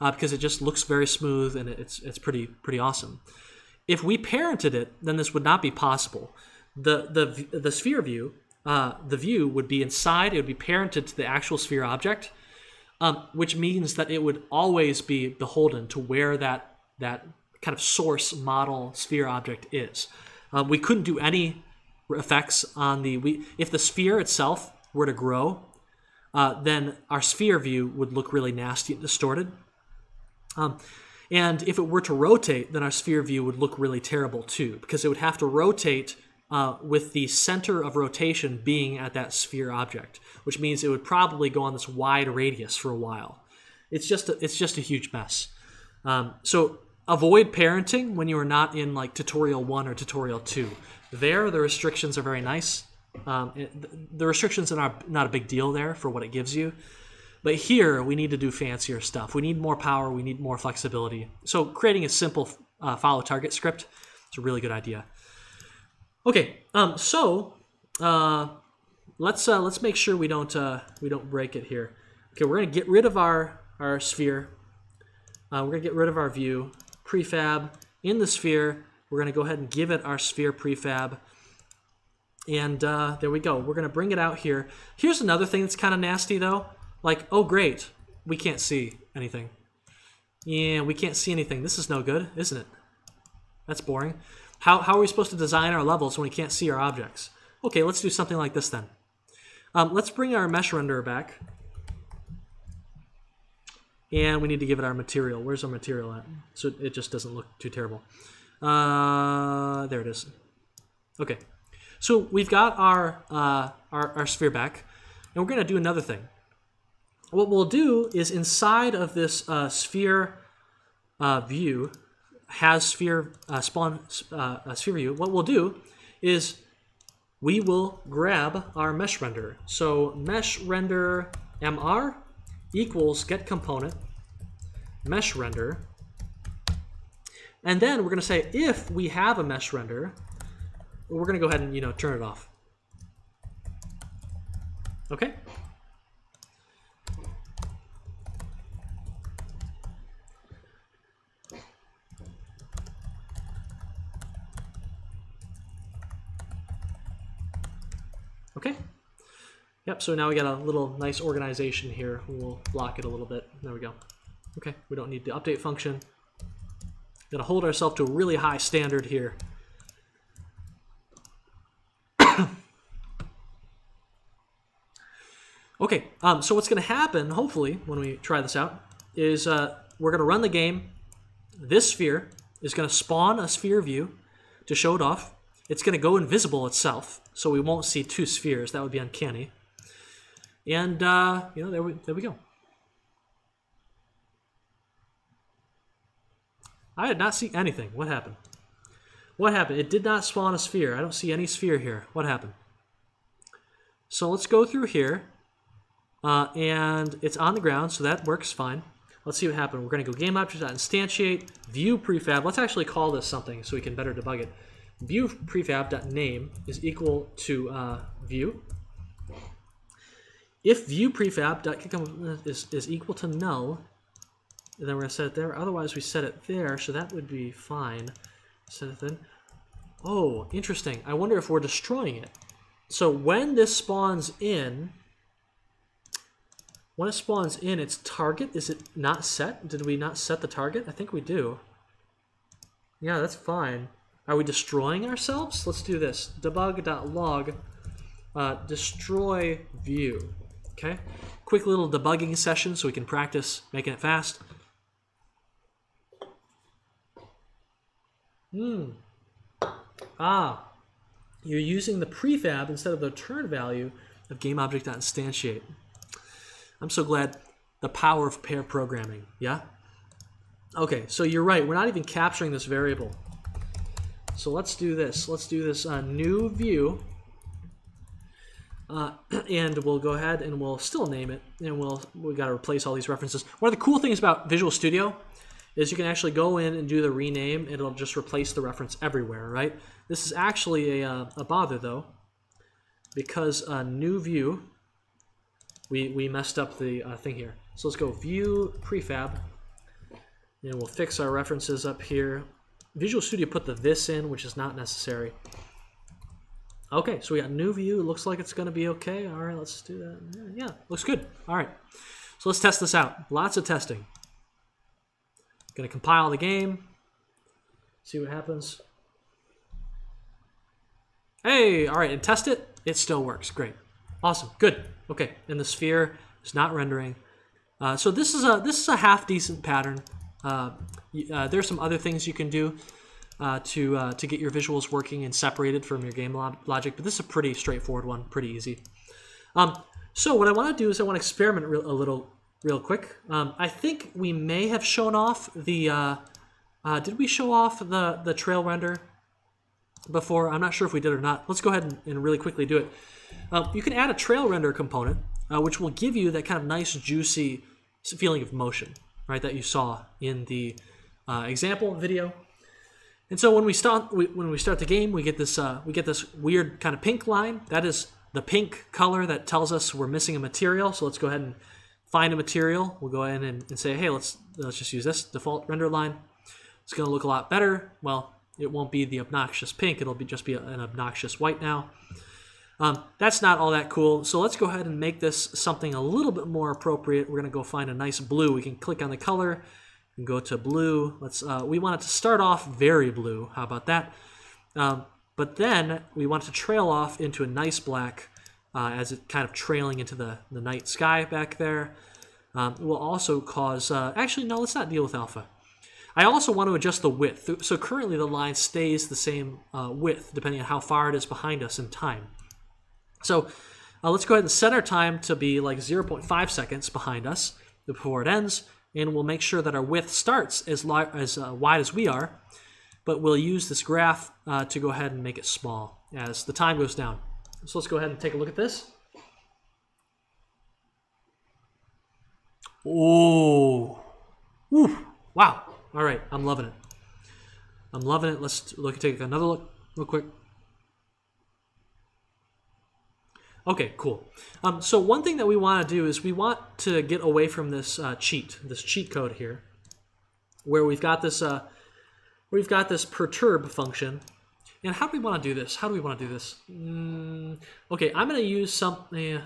uh, because it just looks very smooth and it's it's pretty pretty awesome. If we parented it, then this would not be possible. The the the sphere view, uh, the view would be inside. It would be parented to the actual sphere object, um, which means that it would always be beholden to where that that kind of source model sphere object is. Uh, we couldn't do any effects on the we if the sphere itself were to grow, uh, then our sphere view would look really nasty and distorted. Um, and if it were to rotate, then our sphere view would look really terrible too, because it would have to rotate uh, with the center of rotation being at that sphere object, which means it would probably go on this wide radius for a while. It's just a, it's just a huge mess. Um, so avoid parenting when you are not in like tutorial one or tutorial two. There, the restrictions are very nice. Um, it, the restrictions are not, not a big deal there for what it gives you. But here, we need to do fancier stuff. We need more power. We need more flexibility. So creating a simple uh, follow target script is a really good idea. Okay, um, so uh, let's uh, let's make sure we don't uh, we don't break it here. Okay, we're gonna get rid of our our sphere. Uh, we're gonna get rid of our view prefab in the sphere. We're gonna go ahead and give it our sphere prefab. And uh, there we go. We're gonna bring it out here. Here's another thing that's kind of nasty though. Like, oh great, we can't see anything. Yeah, we can't see anything. This is no good, isn't it? That's boring. How, how are we supposed to design our levels when we can't see our objects? Okay, let's do something like this then. Um, let's bring our mesh renderer back. And we need to give it our material. Where's our material at? So it just doesn't look too terrible. Uh, there it is. Okay. So we've got our, uh, our, our sphere back. And we're going to do another thing what we'll do is inside of this uh, sphere uh, view, has sphere uh, spawn uh, sphere view, what we'll do is we will grab our mesh render. So mesh render mr equals get component mesh render. And then we're going to say if we have a mesh render, we're going to go ahead and you know turn it off. Okay? Okay. Yep, so now we got a little nice organization here. We'll block it a little bit. There we go. Okay, we don't need the update function. Gotta hold ourselves to a really high standard here. okay, um, so what's gonna happen, hopefully, when we try this out, is uh, we're gonna run the game. This sphere is gonna spawn a sphere view to show it off. It's gonna go invisible itself, so we won't see two spheres. That would be uncanny. And, uh, you know, there we, there we go. I did not see anything. What happened? What happened? It did not spawn a sphere. I don't see any sphere here. What happened? So let's go through here. Uh, and it's on the ground, so that works fine. Let's see what happened. We're going to go game object.instantiate view prefab. Let's actually call this something so we can better debug it. View prefab.name is equal to uh, view. If view prefab is, is equal to null, then we're going to set it there. Otherwise, we set it there, so that would be fine. Set it then. Oh, interesting. I wonder if we're destroying it. So when this spawns in, when it spawns in, its target, is it not set? Did we not set the target? I think we do. Yeah, that's fine. Are we destroying ourselves? Let's do this. Debug.log uh, destroy view. Okay, quick little debugging session so we can practice making it fast. Hmm. Ah, you're using the prefab instead of the return value of GameObject.instantiate. I'm so glad the power of pair programming, yeah? Okay, so you're right, we're not even capturing this variable. So let's do this. Let's do this uh, new view. Uh, and we'll go ahead and we'll still name it, and we'll we got to replace all these references. One of the cool things about Visual Studio is you can actually go in and do the rename, and it'll just replace the reference everywhere, right? This is actually a, uh, a bother though, because a uh, new view, we we messed up the uh, thing here. So let's go view prefab, and we'll fix our references up here. Visual Studio put the this in, which is not necessary. Okay, so we got new view. It looks like it's going to be okay. All right, let's do that. Yeah, looks good. All right, so let's test this out. Lots of testing. Going to compile the game. See what happens. Hey, all right, and test it. It still works. Great. Awesome. Good. Okay, and the sphere is not rendering. Uh, so this is a this is a half decent pattern. Uh, uh, there's some other things you can do uh, to uh, to get your visuals working and separated from your game logic, but this is a pretty straightforward one, pretty easy. Um, so what I want to do is I want to experiment real, a little real quick. Um, I think we may have shown off the. Uh, uh, did we show off the the trail render before? I'm not sure if we did or not. Let's go ahead and, and really quickly do it. You can add a trail render component, which will give you that kind of nice, juicy feeling of motion, right? That you saw in the uh, example video. And so when we start we, when we start the game, we get this uh, we get this weird kind of pink line. That is the pink color that tells us we're missing a material. So let's go ahead and find a material. We'll go ahead and, and say, hey, let's let's just use this default render line. It's going to look a lot better. Well, it won't be the obnoxious pink. It'll be just be an obnoxious white now. Um, that's not all that cool. So let's go ahead and make this something a little bit more appropriate. We're going to go find a nice blue. We can click on the color and go to blue. Let's. Uh, we want it to start off very blue. How about that? Um, but then we want to trail off into a nice black uh, as it kind of trailing into the, the night sky back there. Um, will also cause. Uh, actually, no, let's not deal with alpha. I also want to adjust the width. So currently the line stays the same uh, width depending on how far it is behind us in time. So uh, let's go ahead and set our time to be like 0.5 seconds behind us before it ends and we'll make sure that our width starts as, as uh, wide as we are, but we'll use this graph uh, to go ahead and make it small as the time goes down. So let's go ahead and take a look at this. Oh, Woo. wow! All right, I'm loving it. I'm loving it. Let's look take another look real quick. Okay, cool. Um, so one thing that we want to do is we want to get away from this uh, cheat, this cheat code here, where we've got this, uh, we've got this perturb function. And how do we want to do this? How do we want to do this? Mm, okay, I'm going to use something.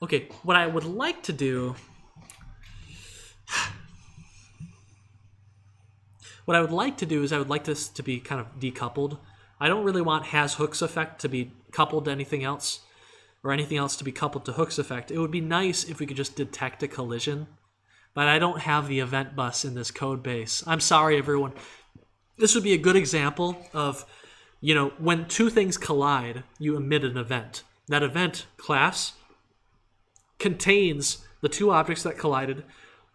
Okay, what I would like to do. What I would like to do is I would like this to be kind of decoupled. I don't really want has Hooke's effect to be coupled to anything else or anything else to be coupled to Hooke's effect. It would be nice if we could just detect a collision, but I don't have the event bus in this code base. I'm sorry, everyone. This would be a good example of, you know, when two things collide, you emit an event. That event class contains the two objects that collided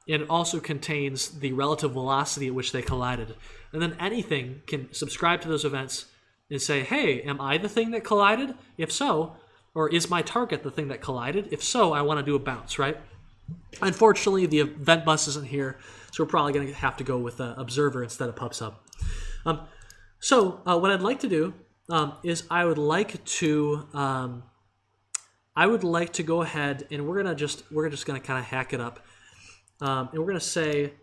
and it also contains the relative velocity at which they collided. And then anything can subscribe to those events and say, hey, am I the thing that collided? If so, or is my target the thing that collided? If so, I want to do a bounce, right? Unfortunately, the event bus isn't here, so we're probably going to have to go with uh, observer instead of pub Um, so uh, what I'd like to do um, is I would like to um, I would like to go ahead and we're gonna just we're just gonna kind of hack it up, um, and we're gonna say.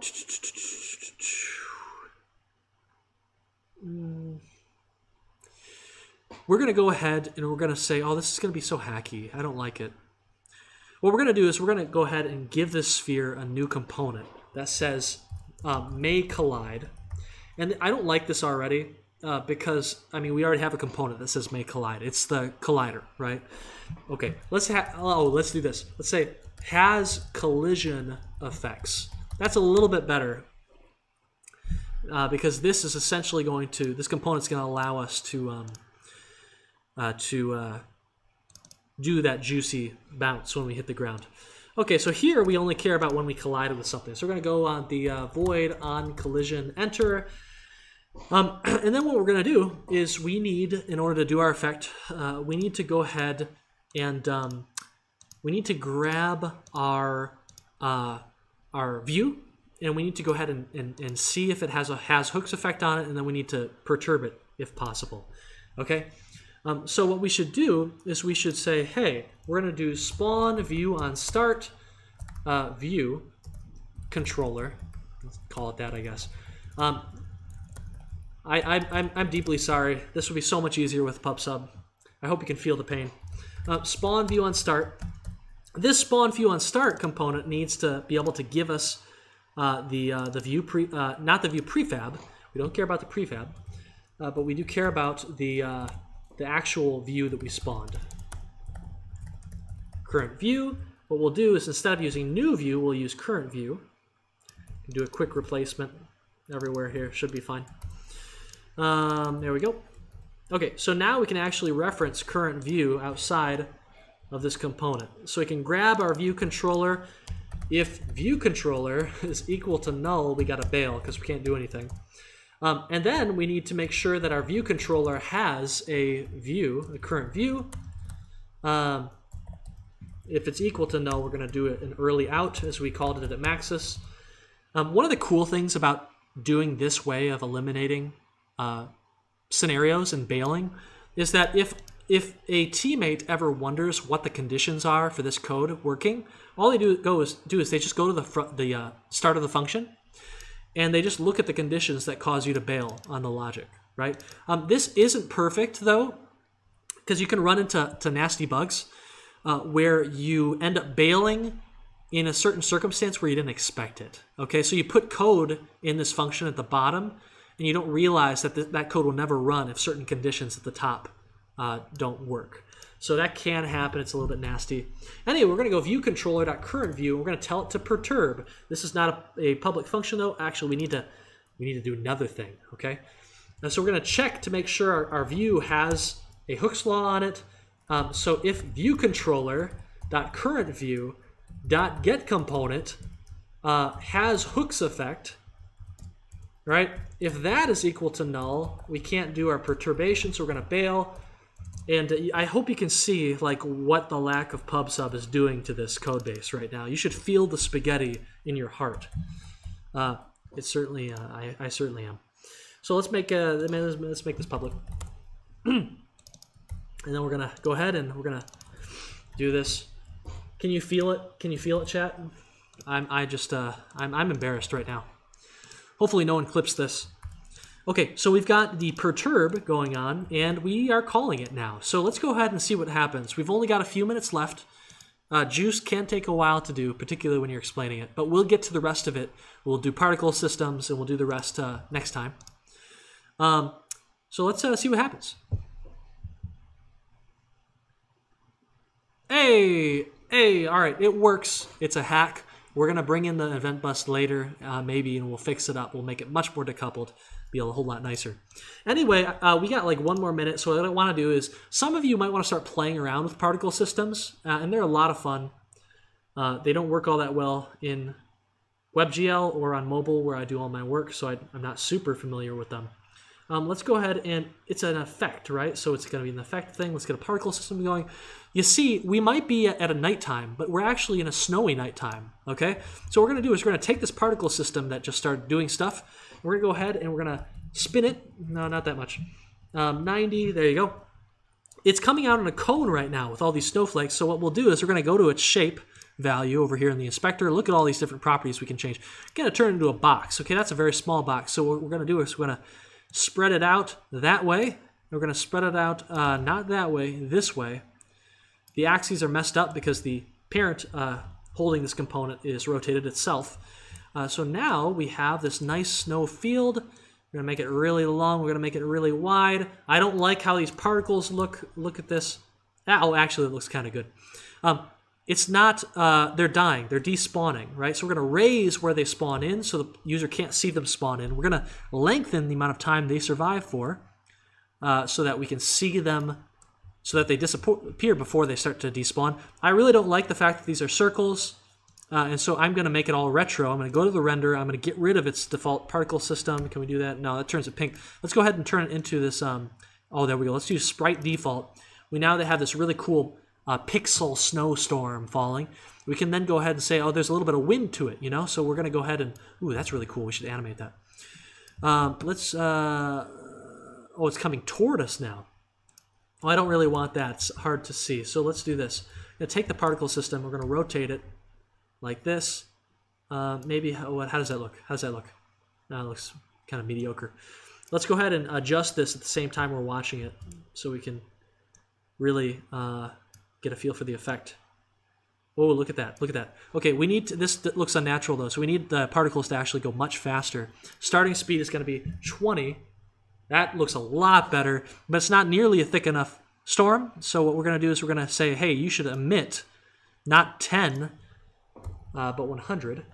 We're going to go ahead and we're going to say, oh, this is going to be so hacky. I don't like it. What we're going to do is we're going to go ahead and give this sphere a new component that says um, may collide. And I don't like this already uh, because, I mean, we already have a component that says may collide. It's the collider, right? Okay, let's oh, let's do this. Let's say has collision effects. That's a little bit better uh, because this is essentially going to, this component's going to allow us to um, uh, to uh, do that juicy bounce when we hit the ground. Okay, so here we only care about when we collided with something. So we're going to go on the uh, void on collision enter. Um, and then what we're going to do is we need, in order to do our effect, uh, we need to go ahead and um, we need to grab our uh, our view and we need to go ahead and, and, and see if it has a has Hooke's effect on it and then we need to perturb it if possible. Okay, um, so what we should do is we should say, hey, we're going to do spawn view on start uh, view controller. Let's call it that, I guess. Um, I, I'm, I'm deeply sorry. This would be so much easier with PubSub. I hope you can feel the pain. Uh, spawn view on start. This spawn view on start component needs to be able to give us uh, the uh, the view pre uh, not the view prefab. We don't care about the prefab, uh, but we do care about the uh, the actual view that we spawned. Current view, what we'll do is instead of using new view, we'll use current view. Do a quick replacement everywhere here, should be fine. Um, there we go. Okay, so now we can actually reference current view outside of this component. So we can grab our view controller. If view controller is equal to null, we got to bail because we can't do anything. Um, and then we need to make sure that our view controller has a view, a current view. Um, if it's equal to null, we're going to do it an early out, as we called it at Maxis. Um, one of the cool things about doing this way of eliminating uh, scenarios and bailing is that if if a teammate ever wonders what the conditions are for this code working, all they do go is do is they just go to the front, the uh, start of the function and they just look at the conditions that cause you to bail on the logic, right? Um, this isn't perfect though, because you can run into to nasty bugs uh, where you end up bailing in a certain circumstance where you didn't expect it. Okay, so you put code in this function at the bottom, and you don't realize that th- that code will never run if certain conditions at the top uh, don't work. So that can happen. It's a little bit nasty. Anyway, we're going to go view controller.current view. We're going to tell it to perturb. This is not a, a, public function though. Actually, we need to we need to do another thing. Okay. And so we're going to check to make sure our, our view has a Hooke's law on it. Um, so if view controller.current view dot get component uh, has Hooke's effect, right? If that is equal to null, we can't do our perturbation, so we're going to bail. And uh, I hope you can see like what the lack of pub sub is doing to this code base right now. You should feel the spaghetti in your heart. Uh, it's certainly, uh, I, I certainly am. So let's make uh, let's, let's make this public, and then we're gonna go ahead and we're gonna do this. Can you feel it? Can you feel it, chat? I'm I just uh, I'm I'm embarrassed right now. Hopefully, no one clips this. Okay, so we've got the perturb going on, and we are calling it now. So let's go ahead and see what happens. We've only got a few minutes left. Uh, juice can take a while to do, particularly when you're explaining it, but we'll get to the rest of it. We'll do particle systems, and we'll do the rest uh, next time. Um, so let's uh, see what happens. Hey, hey, all right, it works. It's a hack. We're gonna bring in the event bus later, uh, maybe, and we'll fix it up. We'll make it much more decoupled, be a whole lot nicer. Anyway, uh, we got like one more minute, so what I want to do is some of you might want to start playing around with particle systems, uh, and they're a lot of fun. Uh, they don't work all that well in WebGL or on mobile where I do all my work, so I, I'm not super familiar with them. Um, let's go ahead and it's an effect, right? So it's going to be an effect thing. Let's get a particle system going. You see, we might be at a nighttime, but we're actually in a snowy nighttime, okay? So what we're going to do is we're going to take this particle system that just started doing stuff. We're going to go ahead and we're going to spin it. No, not that much. Um, 90, there you go. It's coming out in a cone right now with all these snowflakes. So what we'll do is we're going to go to its shape value over here in the inspector. Look at all these different properties we can change. Going to turn into a box. Okay, that's a very small box. So what we're going to do is we're going to spread it out that way. We're going to spread it out uh, not that way, this way. The axes are messed up because the parent uh, holding this component is rotated itself. Uh, so now we have this nice snow field. We're to make it really long. We're going to make it really wide. I don't like how these particles look. Look at this. Ah, oh, actually, it looks kind of good. Um, it's not, uh, they're dying, they're despawning, right? So we're going to raise where they spawn in so the user can't see them spawn in. We're going to lengthen the amount of time they survive for uh, so that we can see them, so that they disappear before they start to despawn. I really don't like the fact that these are circles, uh, and so I'm going to make it all retro. I'm going to go to the render, I'm going to get rid of its default particle system. Can we do that? No, that turns it pink. Let's go ahead and turn it into this, um, oh, there we go. Let's use sprite default. We now have this really cool a pixel snowstorm falling, we can then go ahead and say, oh, there's a little bit of wind to it, you know? So we're going to go ahead and, ooh, that's really cool. We should animate that. Um, let's, uh, oh, it's coming toward us now. Well, I don't really want that. It's hard to see. So let's do this. I'm going to take the particle system. We're going to rotate it like this. Uh, maybe, how, how does that look? How does that look? That looks kind of mediocre. Let's go ahead and adjust this at the same time we're watching it so we can really uh, get a feel for the effect. Oh, look at that. Look at that. Okay, we need to, this looks unnatural though, so we need the particles to actually go much faster. Starting speed is going to be 20. That looks a lot better, but it's not nearly a thick enough storm. So what we're going to do is we're going to say, hey, you should emit not 10, uh, but 100.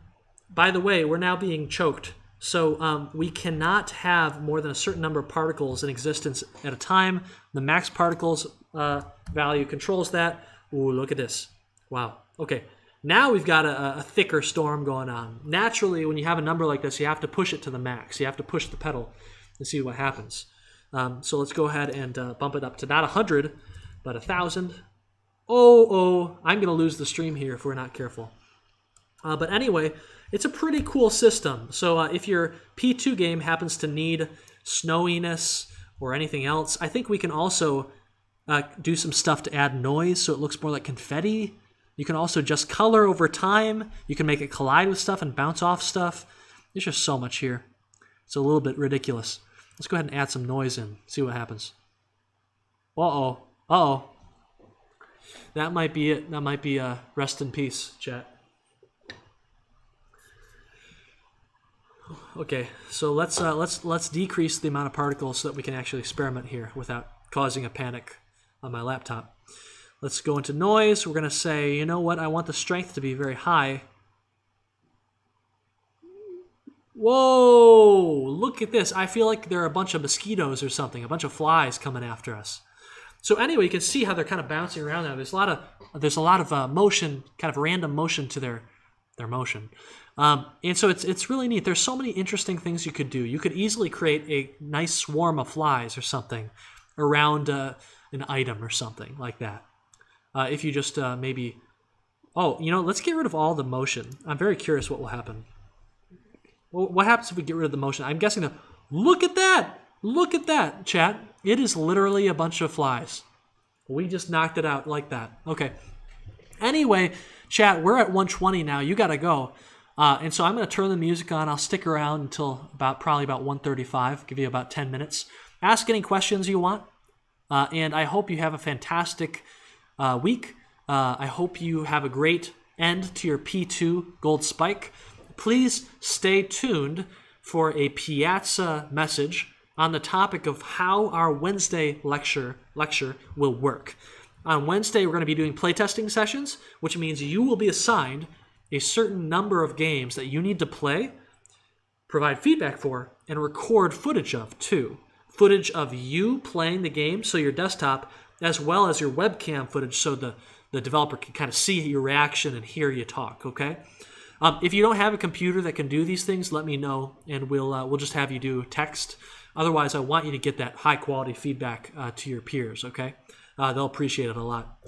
By the way, we're now being choked. So um, we cannot have more than a certain number of particles in existence at a time. The max particles uh, value controls that. Ooh, look at this. Wow. Okay. Now we've got a, a, thicker storm going on. Naturally, when you have a number like this, you have to push it to the max. You have to push the pedal and see what happens. Um, so let's go ahead and uh, bump it up to not 100, but 1,000. Oh, oh, I'm going to lose the stream here if we're not careful. Uh, but anyway, it's a pretty cool system. So uh, if your P2 game happens to need snowiness or anything else, I think we can also uh, do some stuff to add noise so it looks more like confetti. You can also just color over time. You can make it collide with stuff and bounce off stuff. There's just so much here. It's a little bit ridiculous. Let's go ahead and add some noise in, see what happens. Uh-oh. Uh-oh. That might be it. That might be a uh, rest in peace, chat. Okay, so let's uh, let's let's decrease the amount of particles so that we can actually experiment here without causing a panic on my laptop. Let's go into noise. We're going to say, you know what, I want the strength to be very high. Whoa, look at this. I feel like there are a bunch of mosquitoes or something, a bunch of flies coming after us. So anyway, you can see how they're kind of bouncing around now. There's a lot of there's a lot of uh, motion, kind of random motion to their their motion. Um, and so it's it's really neat. There's so many interesting things you could do. You could easily create a nice swarm of flies or something around uh, an item or something like that. Uh, if you just uh, maybe, oh, you know, let's get rid of all the motion. I'm very curious what will happen. Well, what happens if we get rid of the motion? I'm guessing that. Look at that! Look at that, chat. It is literally a bunch of flies. We just knocked it out like that. Okay. Anyway, chat, we're at 120 now. You got to go. Uh, and so I'm going to turn the music on. I'll stick around until about probably about 1:35. Give you about 10 minutes. Ask any questions you want. Uh, and I hope you have a fantastic uh, week. Uh, I hope you have a great end to your P2 Gold Spike. Please stay tuned for a Piazza message on the topic of how our Wednesday lecture lecture will work. On Wednesday, we're going to be doing playtesting sessions, which means you will be assigned a certain number of games that you need to play, provide feedback for, and record footage of too. Footage of you playing the game, so your desktop, as well as your webcam footage, so the, the developer can kind of see your reaction and hear you talk, okay? Um, if you don't have a computer that can do these things, let me know, and we'll uh, we'll just have you do text. Otherwise, I want you to get that high quality feedback uh, to your peers. Okay, uh, they'll appreciate it a lot.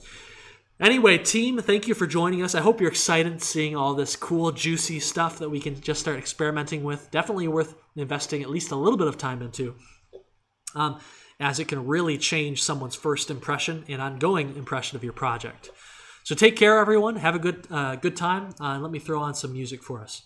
Anyway, team, thank you for joining us. I hope you're excited seeing all this cool, juicy stuff that we can just start experimenting with. Definitely worth investing at least a little bit of time into, um, as it can really change someone's first impression and ongoing impression of your project. So take care, everyone. Have a good uh, good time. Uh, let me throw on some music for us.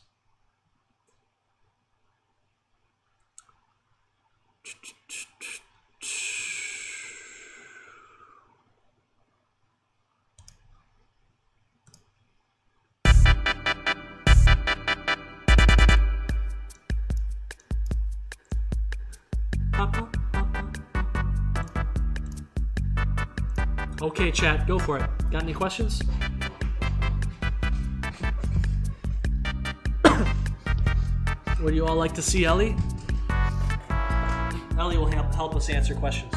Okay, chat, go for it. Got any questions? Would you all like to see Ellie? Ellie will help, help us answer questions.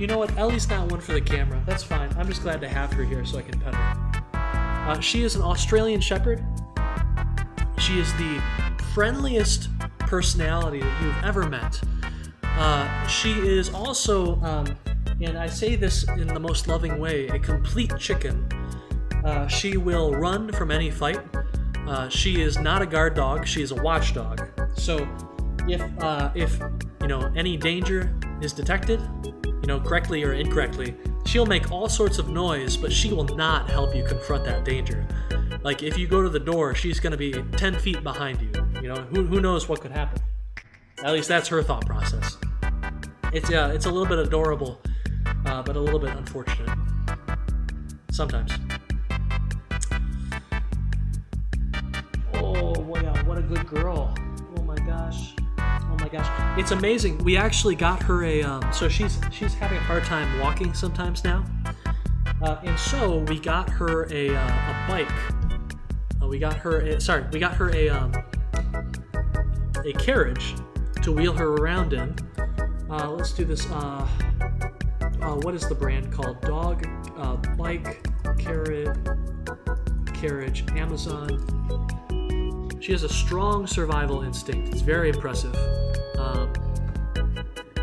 You know what? Ellie's not one for the camera. That's fine. I'm just glad to have her here so I can pet her. Uh, she is an Australian Shepherd. She is the friendliest personality that you've ever met. Uh, she is also, um, and I say this in the most loving way, a complete chicken. Uh, she will run from any fight. Uh, she is not a guard dog. She is a watchdog. So, if uh, if you know any danger is detected, you know correctly or incorrectly, she'll make all sorts of noise, but she will not help you confront that danger. Like if you go to the door, she's going to be 10 feet behind you. You know, who, who knows what could happen? At least that's her thought process. It's yeah, it's a little bit adorable, uh, but a little bit unfortunate. Sometimes. Oh, wow, what a good girl. Oh my gosh. Oh my gosh. It's amazing. We actually got her a um, so she's she's having a hard time walking sometimes now. Uh, and so we got her a, uh, a bike. Uh, we got her a, sorry, we got her a um, a carriage to wheel her around in. Uh, let's do this. Uh, uh, what is the brand called? Dog, bike, carrot, carriage, Amazon. She has a strong survival instinct. It's very impressive. Um,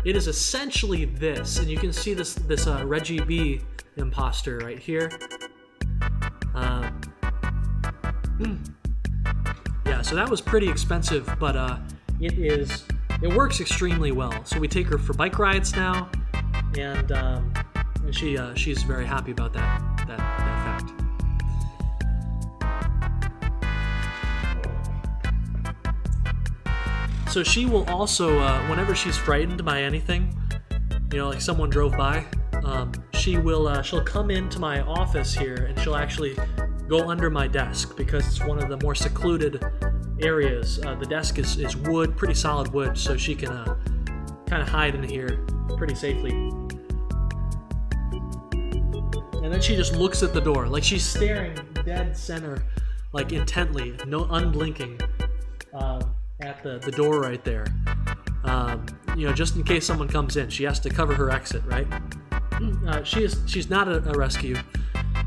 it is essentially this, and you can see this this uh, Reggie B imposter right here. Um, yeah, so that was pretty expensive, but uh, it is it works extremely well. So we take her for bike rides now, and, um, and she uh, she's very happy about that that So she will also, uh, whenever she's frightened by anything, you know, like someone drove by, um, she will uh, she'll come into my office here and she'll actually go under my desk because it's one of the more secluded areas. Uh, the desk is, is wood, pretty solid wood, so she can uh, kind of hide in here pretty safely. And then she just looks at the door, like she's staring dead center, like intently, no unblinking, uh, at the, the door right there. Um, you know, just in case someone comes in, she has to cover her exit, right? Uh, she is she's not a, a rescue.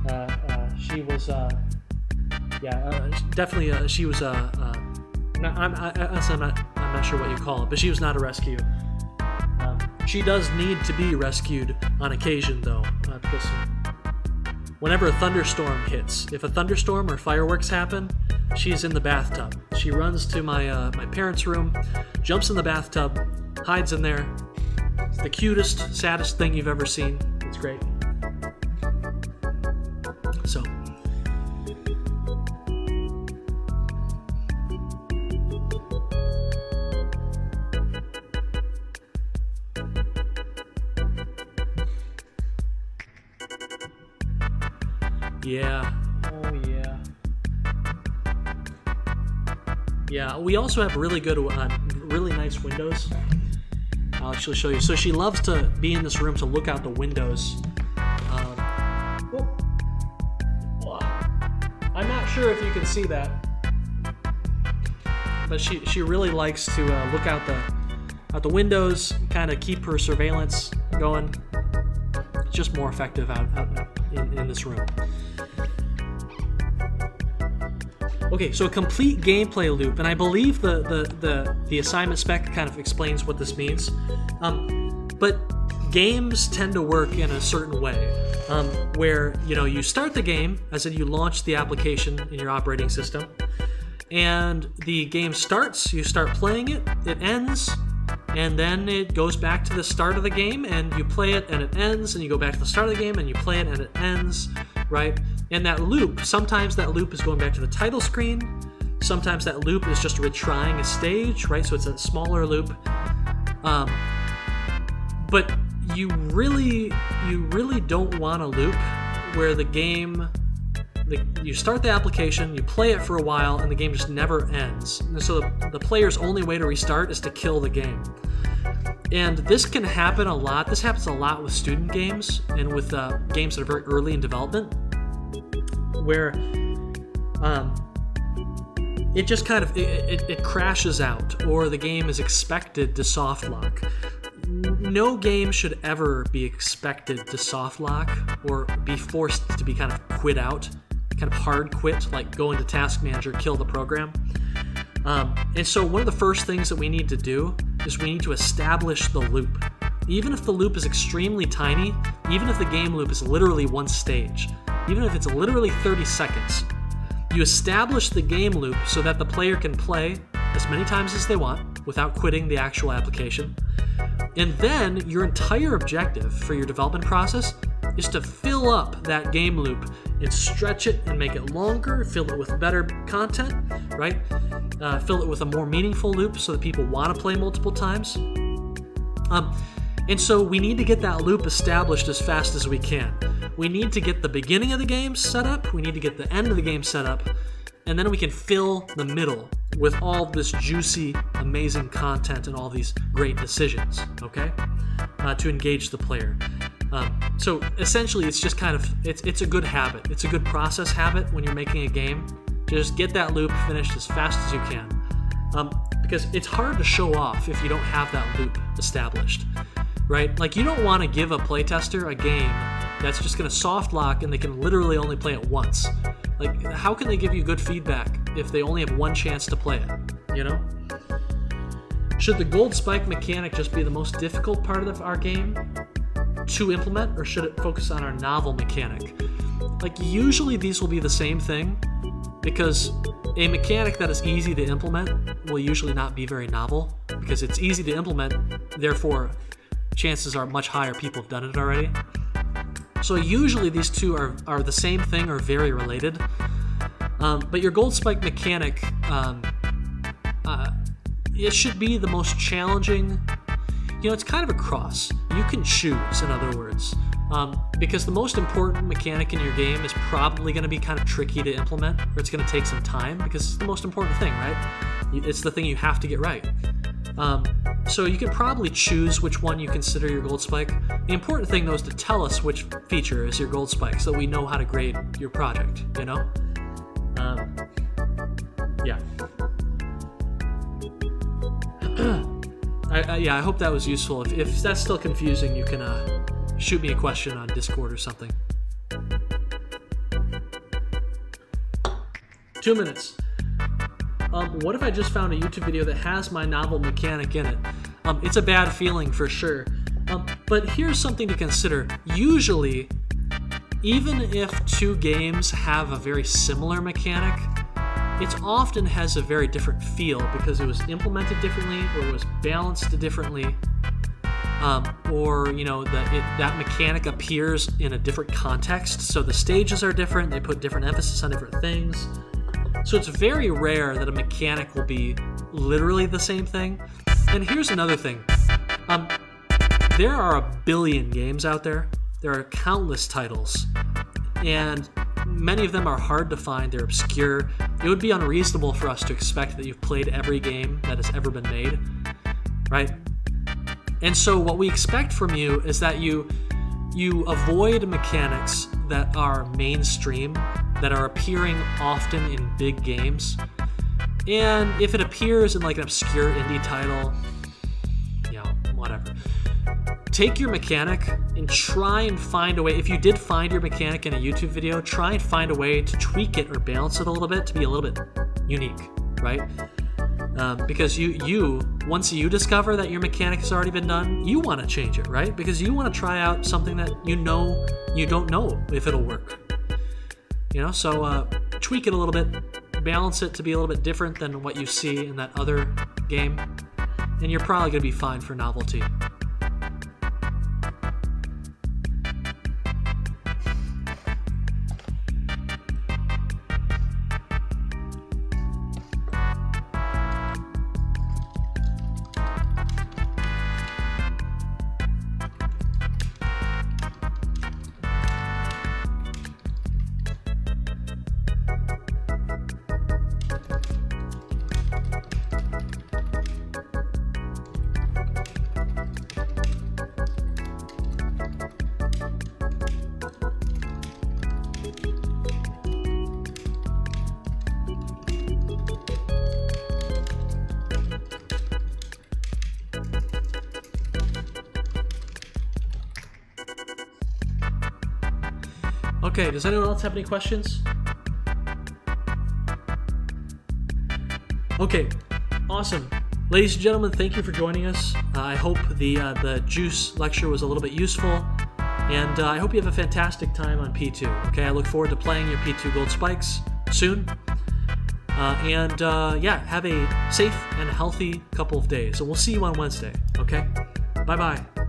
Uh, uh, she was, uh, yeah, uh, definitely. Uh, she was. uh, uh, I'm, I'm not. I'm not sure what you call it, but she was not a rescue. Um, she does need to be rescued on occasion, though, uh, because whenever a thunderstorm hits, if a thunderstorm or fireworks happen, she's in the bathtub. She runs to my uh, my parents' room, jumps in the bathtub, hides in there. It's the cutest, saddest thing you've ever seen. It's great. Yeah. Oh yeah. Yeah. We also have really good, uh, really nice windows. I'll actually show you. So she loves to be in this room to look out the windows. Um, I'm not sure if you can see that, but she she really likes to uh, look out the out the windows, kind of keep her surveillance going. It's just more effective out, out in, in this room. Okay, so a complete gameplay loop, and I believe the the the, the assignment spec kind of explains what this means. Um, but games tend to work in a certain way, um, where you know you start the game, as in you launch the application in your operating system, and the game starts. You start playing it. It ends. And then it goes back to the start of the game, and you play it, and it ends, and you go back to the start of the game, and you play it, and it ends, right? And that loop, sometimes that loop is going back to the title screen, sometimes that loop is just retrying a stage, right? So it's a smaller loop. Um, but you really, you really don't want a loop where the game, the, you start the application, you play it for a while, and the game just never ends. And so the, the player's only way to restart is to kill the game. And this can happen a lot. This happens a lot with student games and with uh, games that are very early in development where um, it just kind of it, it, it, crashes out or the game is expected to soft lock. No game should ever be expected to soft lock or be forced to be kind of quit out kind of hard quit like go into task manager kill the program. Um, and so one of the first things that we need to do is we need to establish the loop. Even if the loop is extremely tiny even if the game loop is literally one stage even if it's literally 30 seconds. You establish the game loop so that the player can play as many times as they want without quitting the actual application. And then your entire objective for your development process is to fill up that game loop and stretch it and make it longer, fill it with better content, right? Uh, fill it with a more meaningful loop so that people want to play multiple times. Um, and so we need to get that loop established as fast as we can. We need to get the beginning of the game set up, we need to get the end of the game set up, and then we can fill the middle with all this juicy, amazing content and all these great decisions, okay? Uh, to engage the player. Um, so essentially, it's just kind of it's it's a good habit. It's a good process habit when you're making a game. Just get that loop finished as fast as you can, um, because it's hard to show off if you don't have that loop established right? Like you don't want to give a playtester a game that's just going to soft lock and they can literally only play it once. Like how can they give you good feedback if they only have one chance to play it, you know? Should the gold spike mechanic just be the most difficult part of our game to implement or should it focus on our novel mechanic? Like usually these will be the same thing because a mechanic that is easy to implement will usually not be very novel because it's easy to implement, therefore chances are much higher people have done it already. So usually these two are, are the same thing or very related. Um, but your gold spike mechanic, um, uh, it should be the most challenging. you know, it's kind of a cross. You can choose, in other words. Um, because the most important mechanic in your game is probably going to be kind of tricky to implement, or it's going to take some time because it's the most important thing, right? It's the thing you have to get right. Um, so you can probably choose which one you consider your gold spike. The important thing, though, is to tell us which feature is your gold spike, so we know how to grade your project. You know? Um, yeah. I, I, yeah, I hope that was useful. If, if that's still confusing, you can uh, shoot me a question on Discord or something. Two minutes. Um, what if I just found a YouTube video that has my novel mechanic in it? Um, it's a bad feeling for sure. Um, but here's something to consider. Usually, even if two games have a very similar mechanic, it often has a very different feel because it was implemented differently or was balanced differently. Um, or you know that that mechanic appears in a different context so the stages are different they put different emphasis on different things so it's very rare that a mechanic will be literally the same thing. And here's another thing. Um, there are a billion games out there. There are countless titles. And many of them are hard to find. They're obscure. It would be unreasonable for us to expect that you've played every game that has ever been made right? And so what we expect from you is that you you avoid mechanics that are mainstream, that are appearing often in big games. And if it appears in like an obscure indie title, you know, whatever. Take your mechanic and try and find a way. If you did find your mechanic in a YouTube video, try and find a way to tweak it or balance it a little bit to be a little bit unique, right? Um, because you you once you discover that your mechanic has already been done you want to change it right? Because you want to try out something that you know you don't know if it'll work. You know so uh, tweak it a little bit balance it to be a little bit different than what you see in that other game and you're probably going to be fine for novelty else have any questions? Okay, awesome. Ladies and gentlemen, thank you for joining us. Uh, I hope the uh, the juice lecture was a little bit useful, and uh, I hope you have a fantastic time on P2. Okay, I look forward to playing your P2 Gold Spikes soon. Uh, and uh, yeah, have a safe and healthy couple of days. And we'll see you on Wednesday. Okay, bye bye.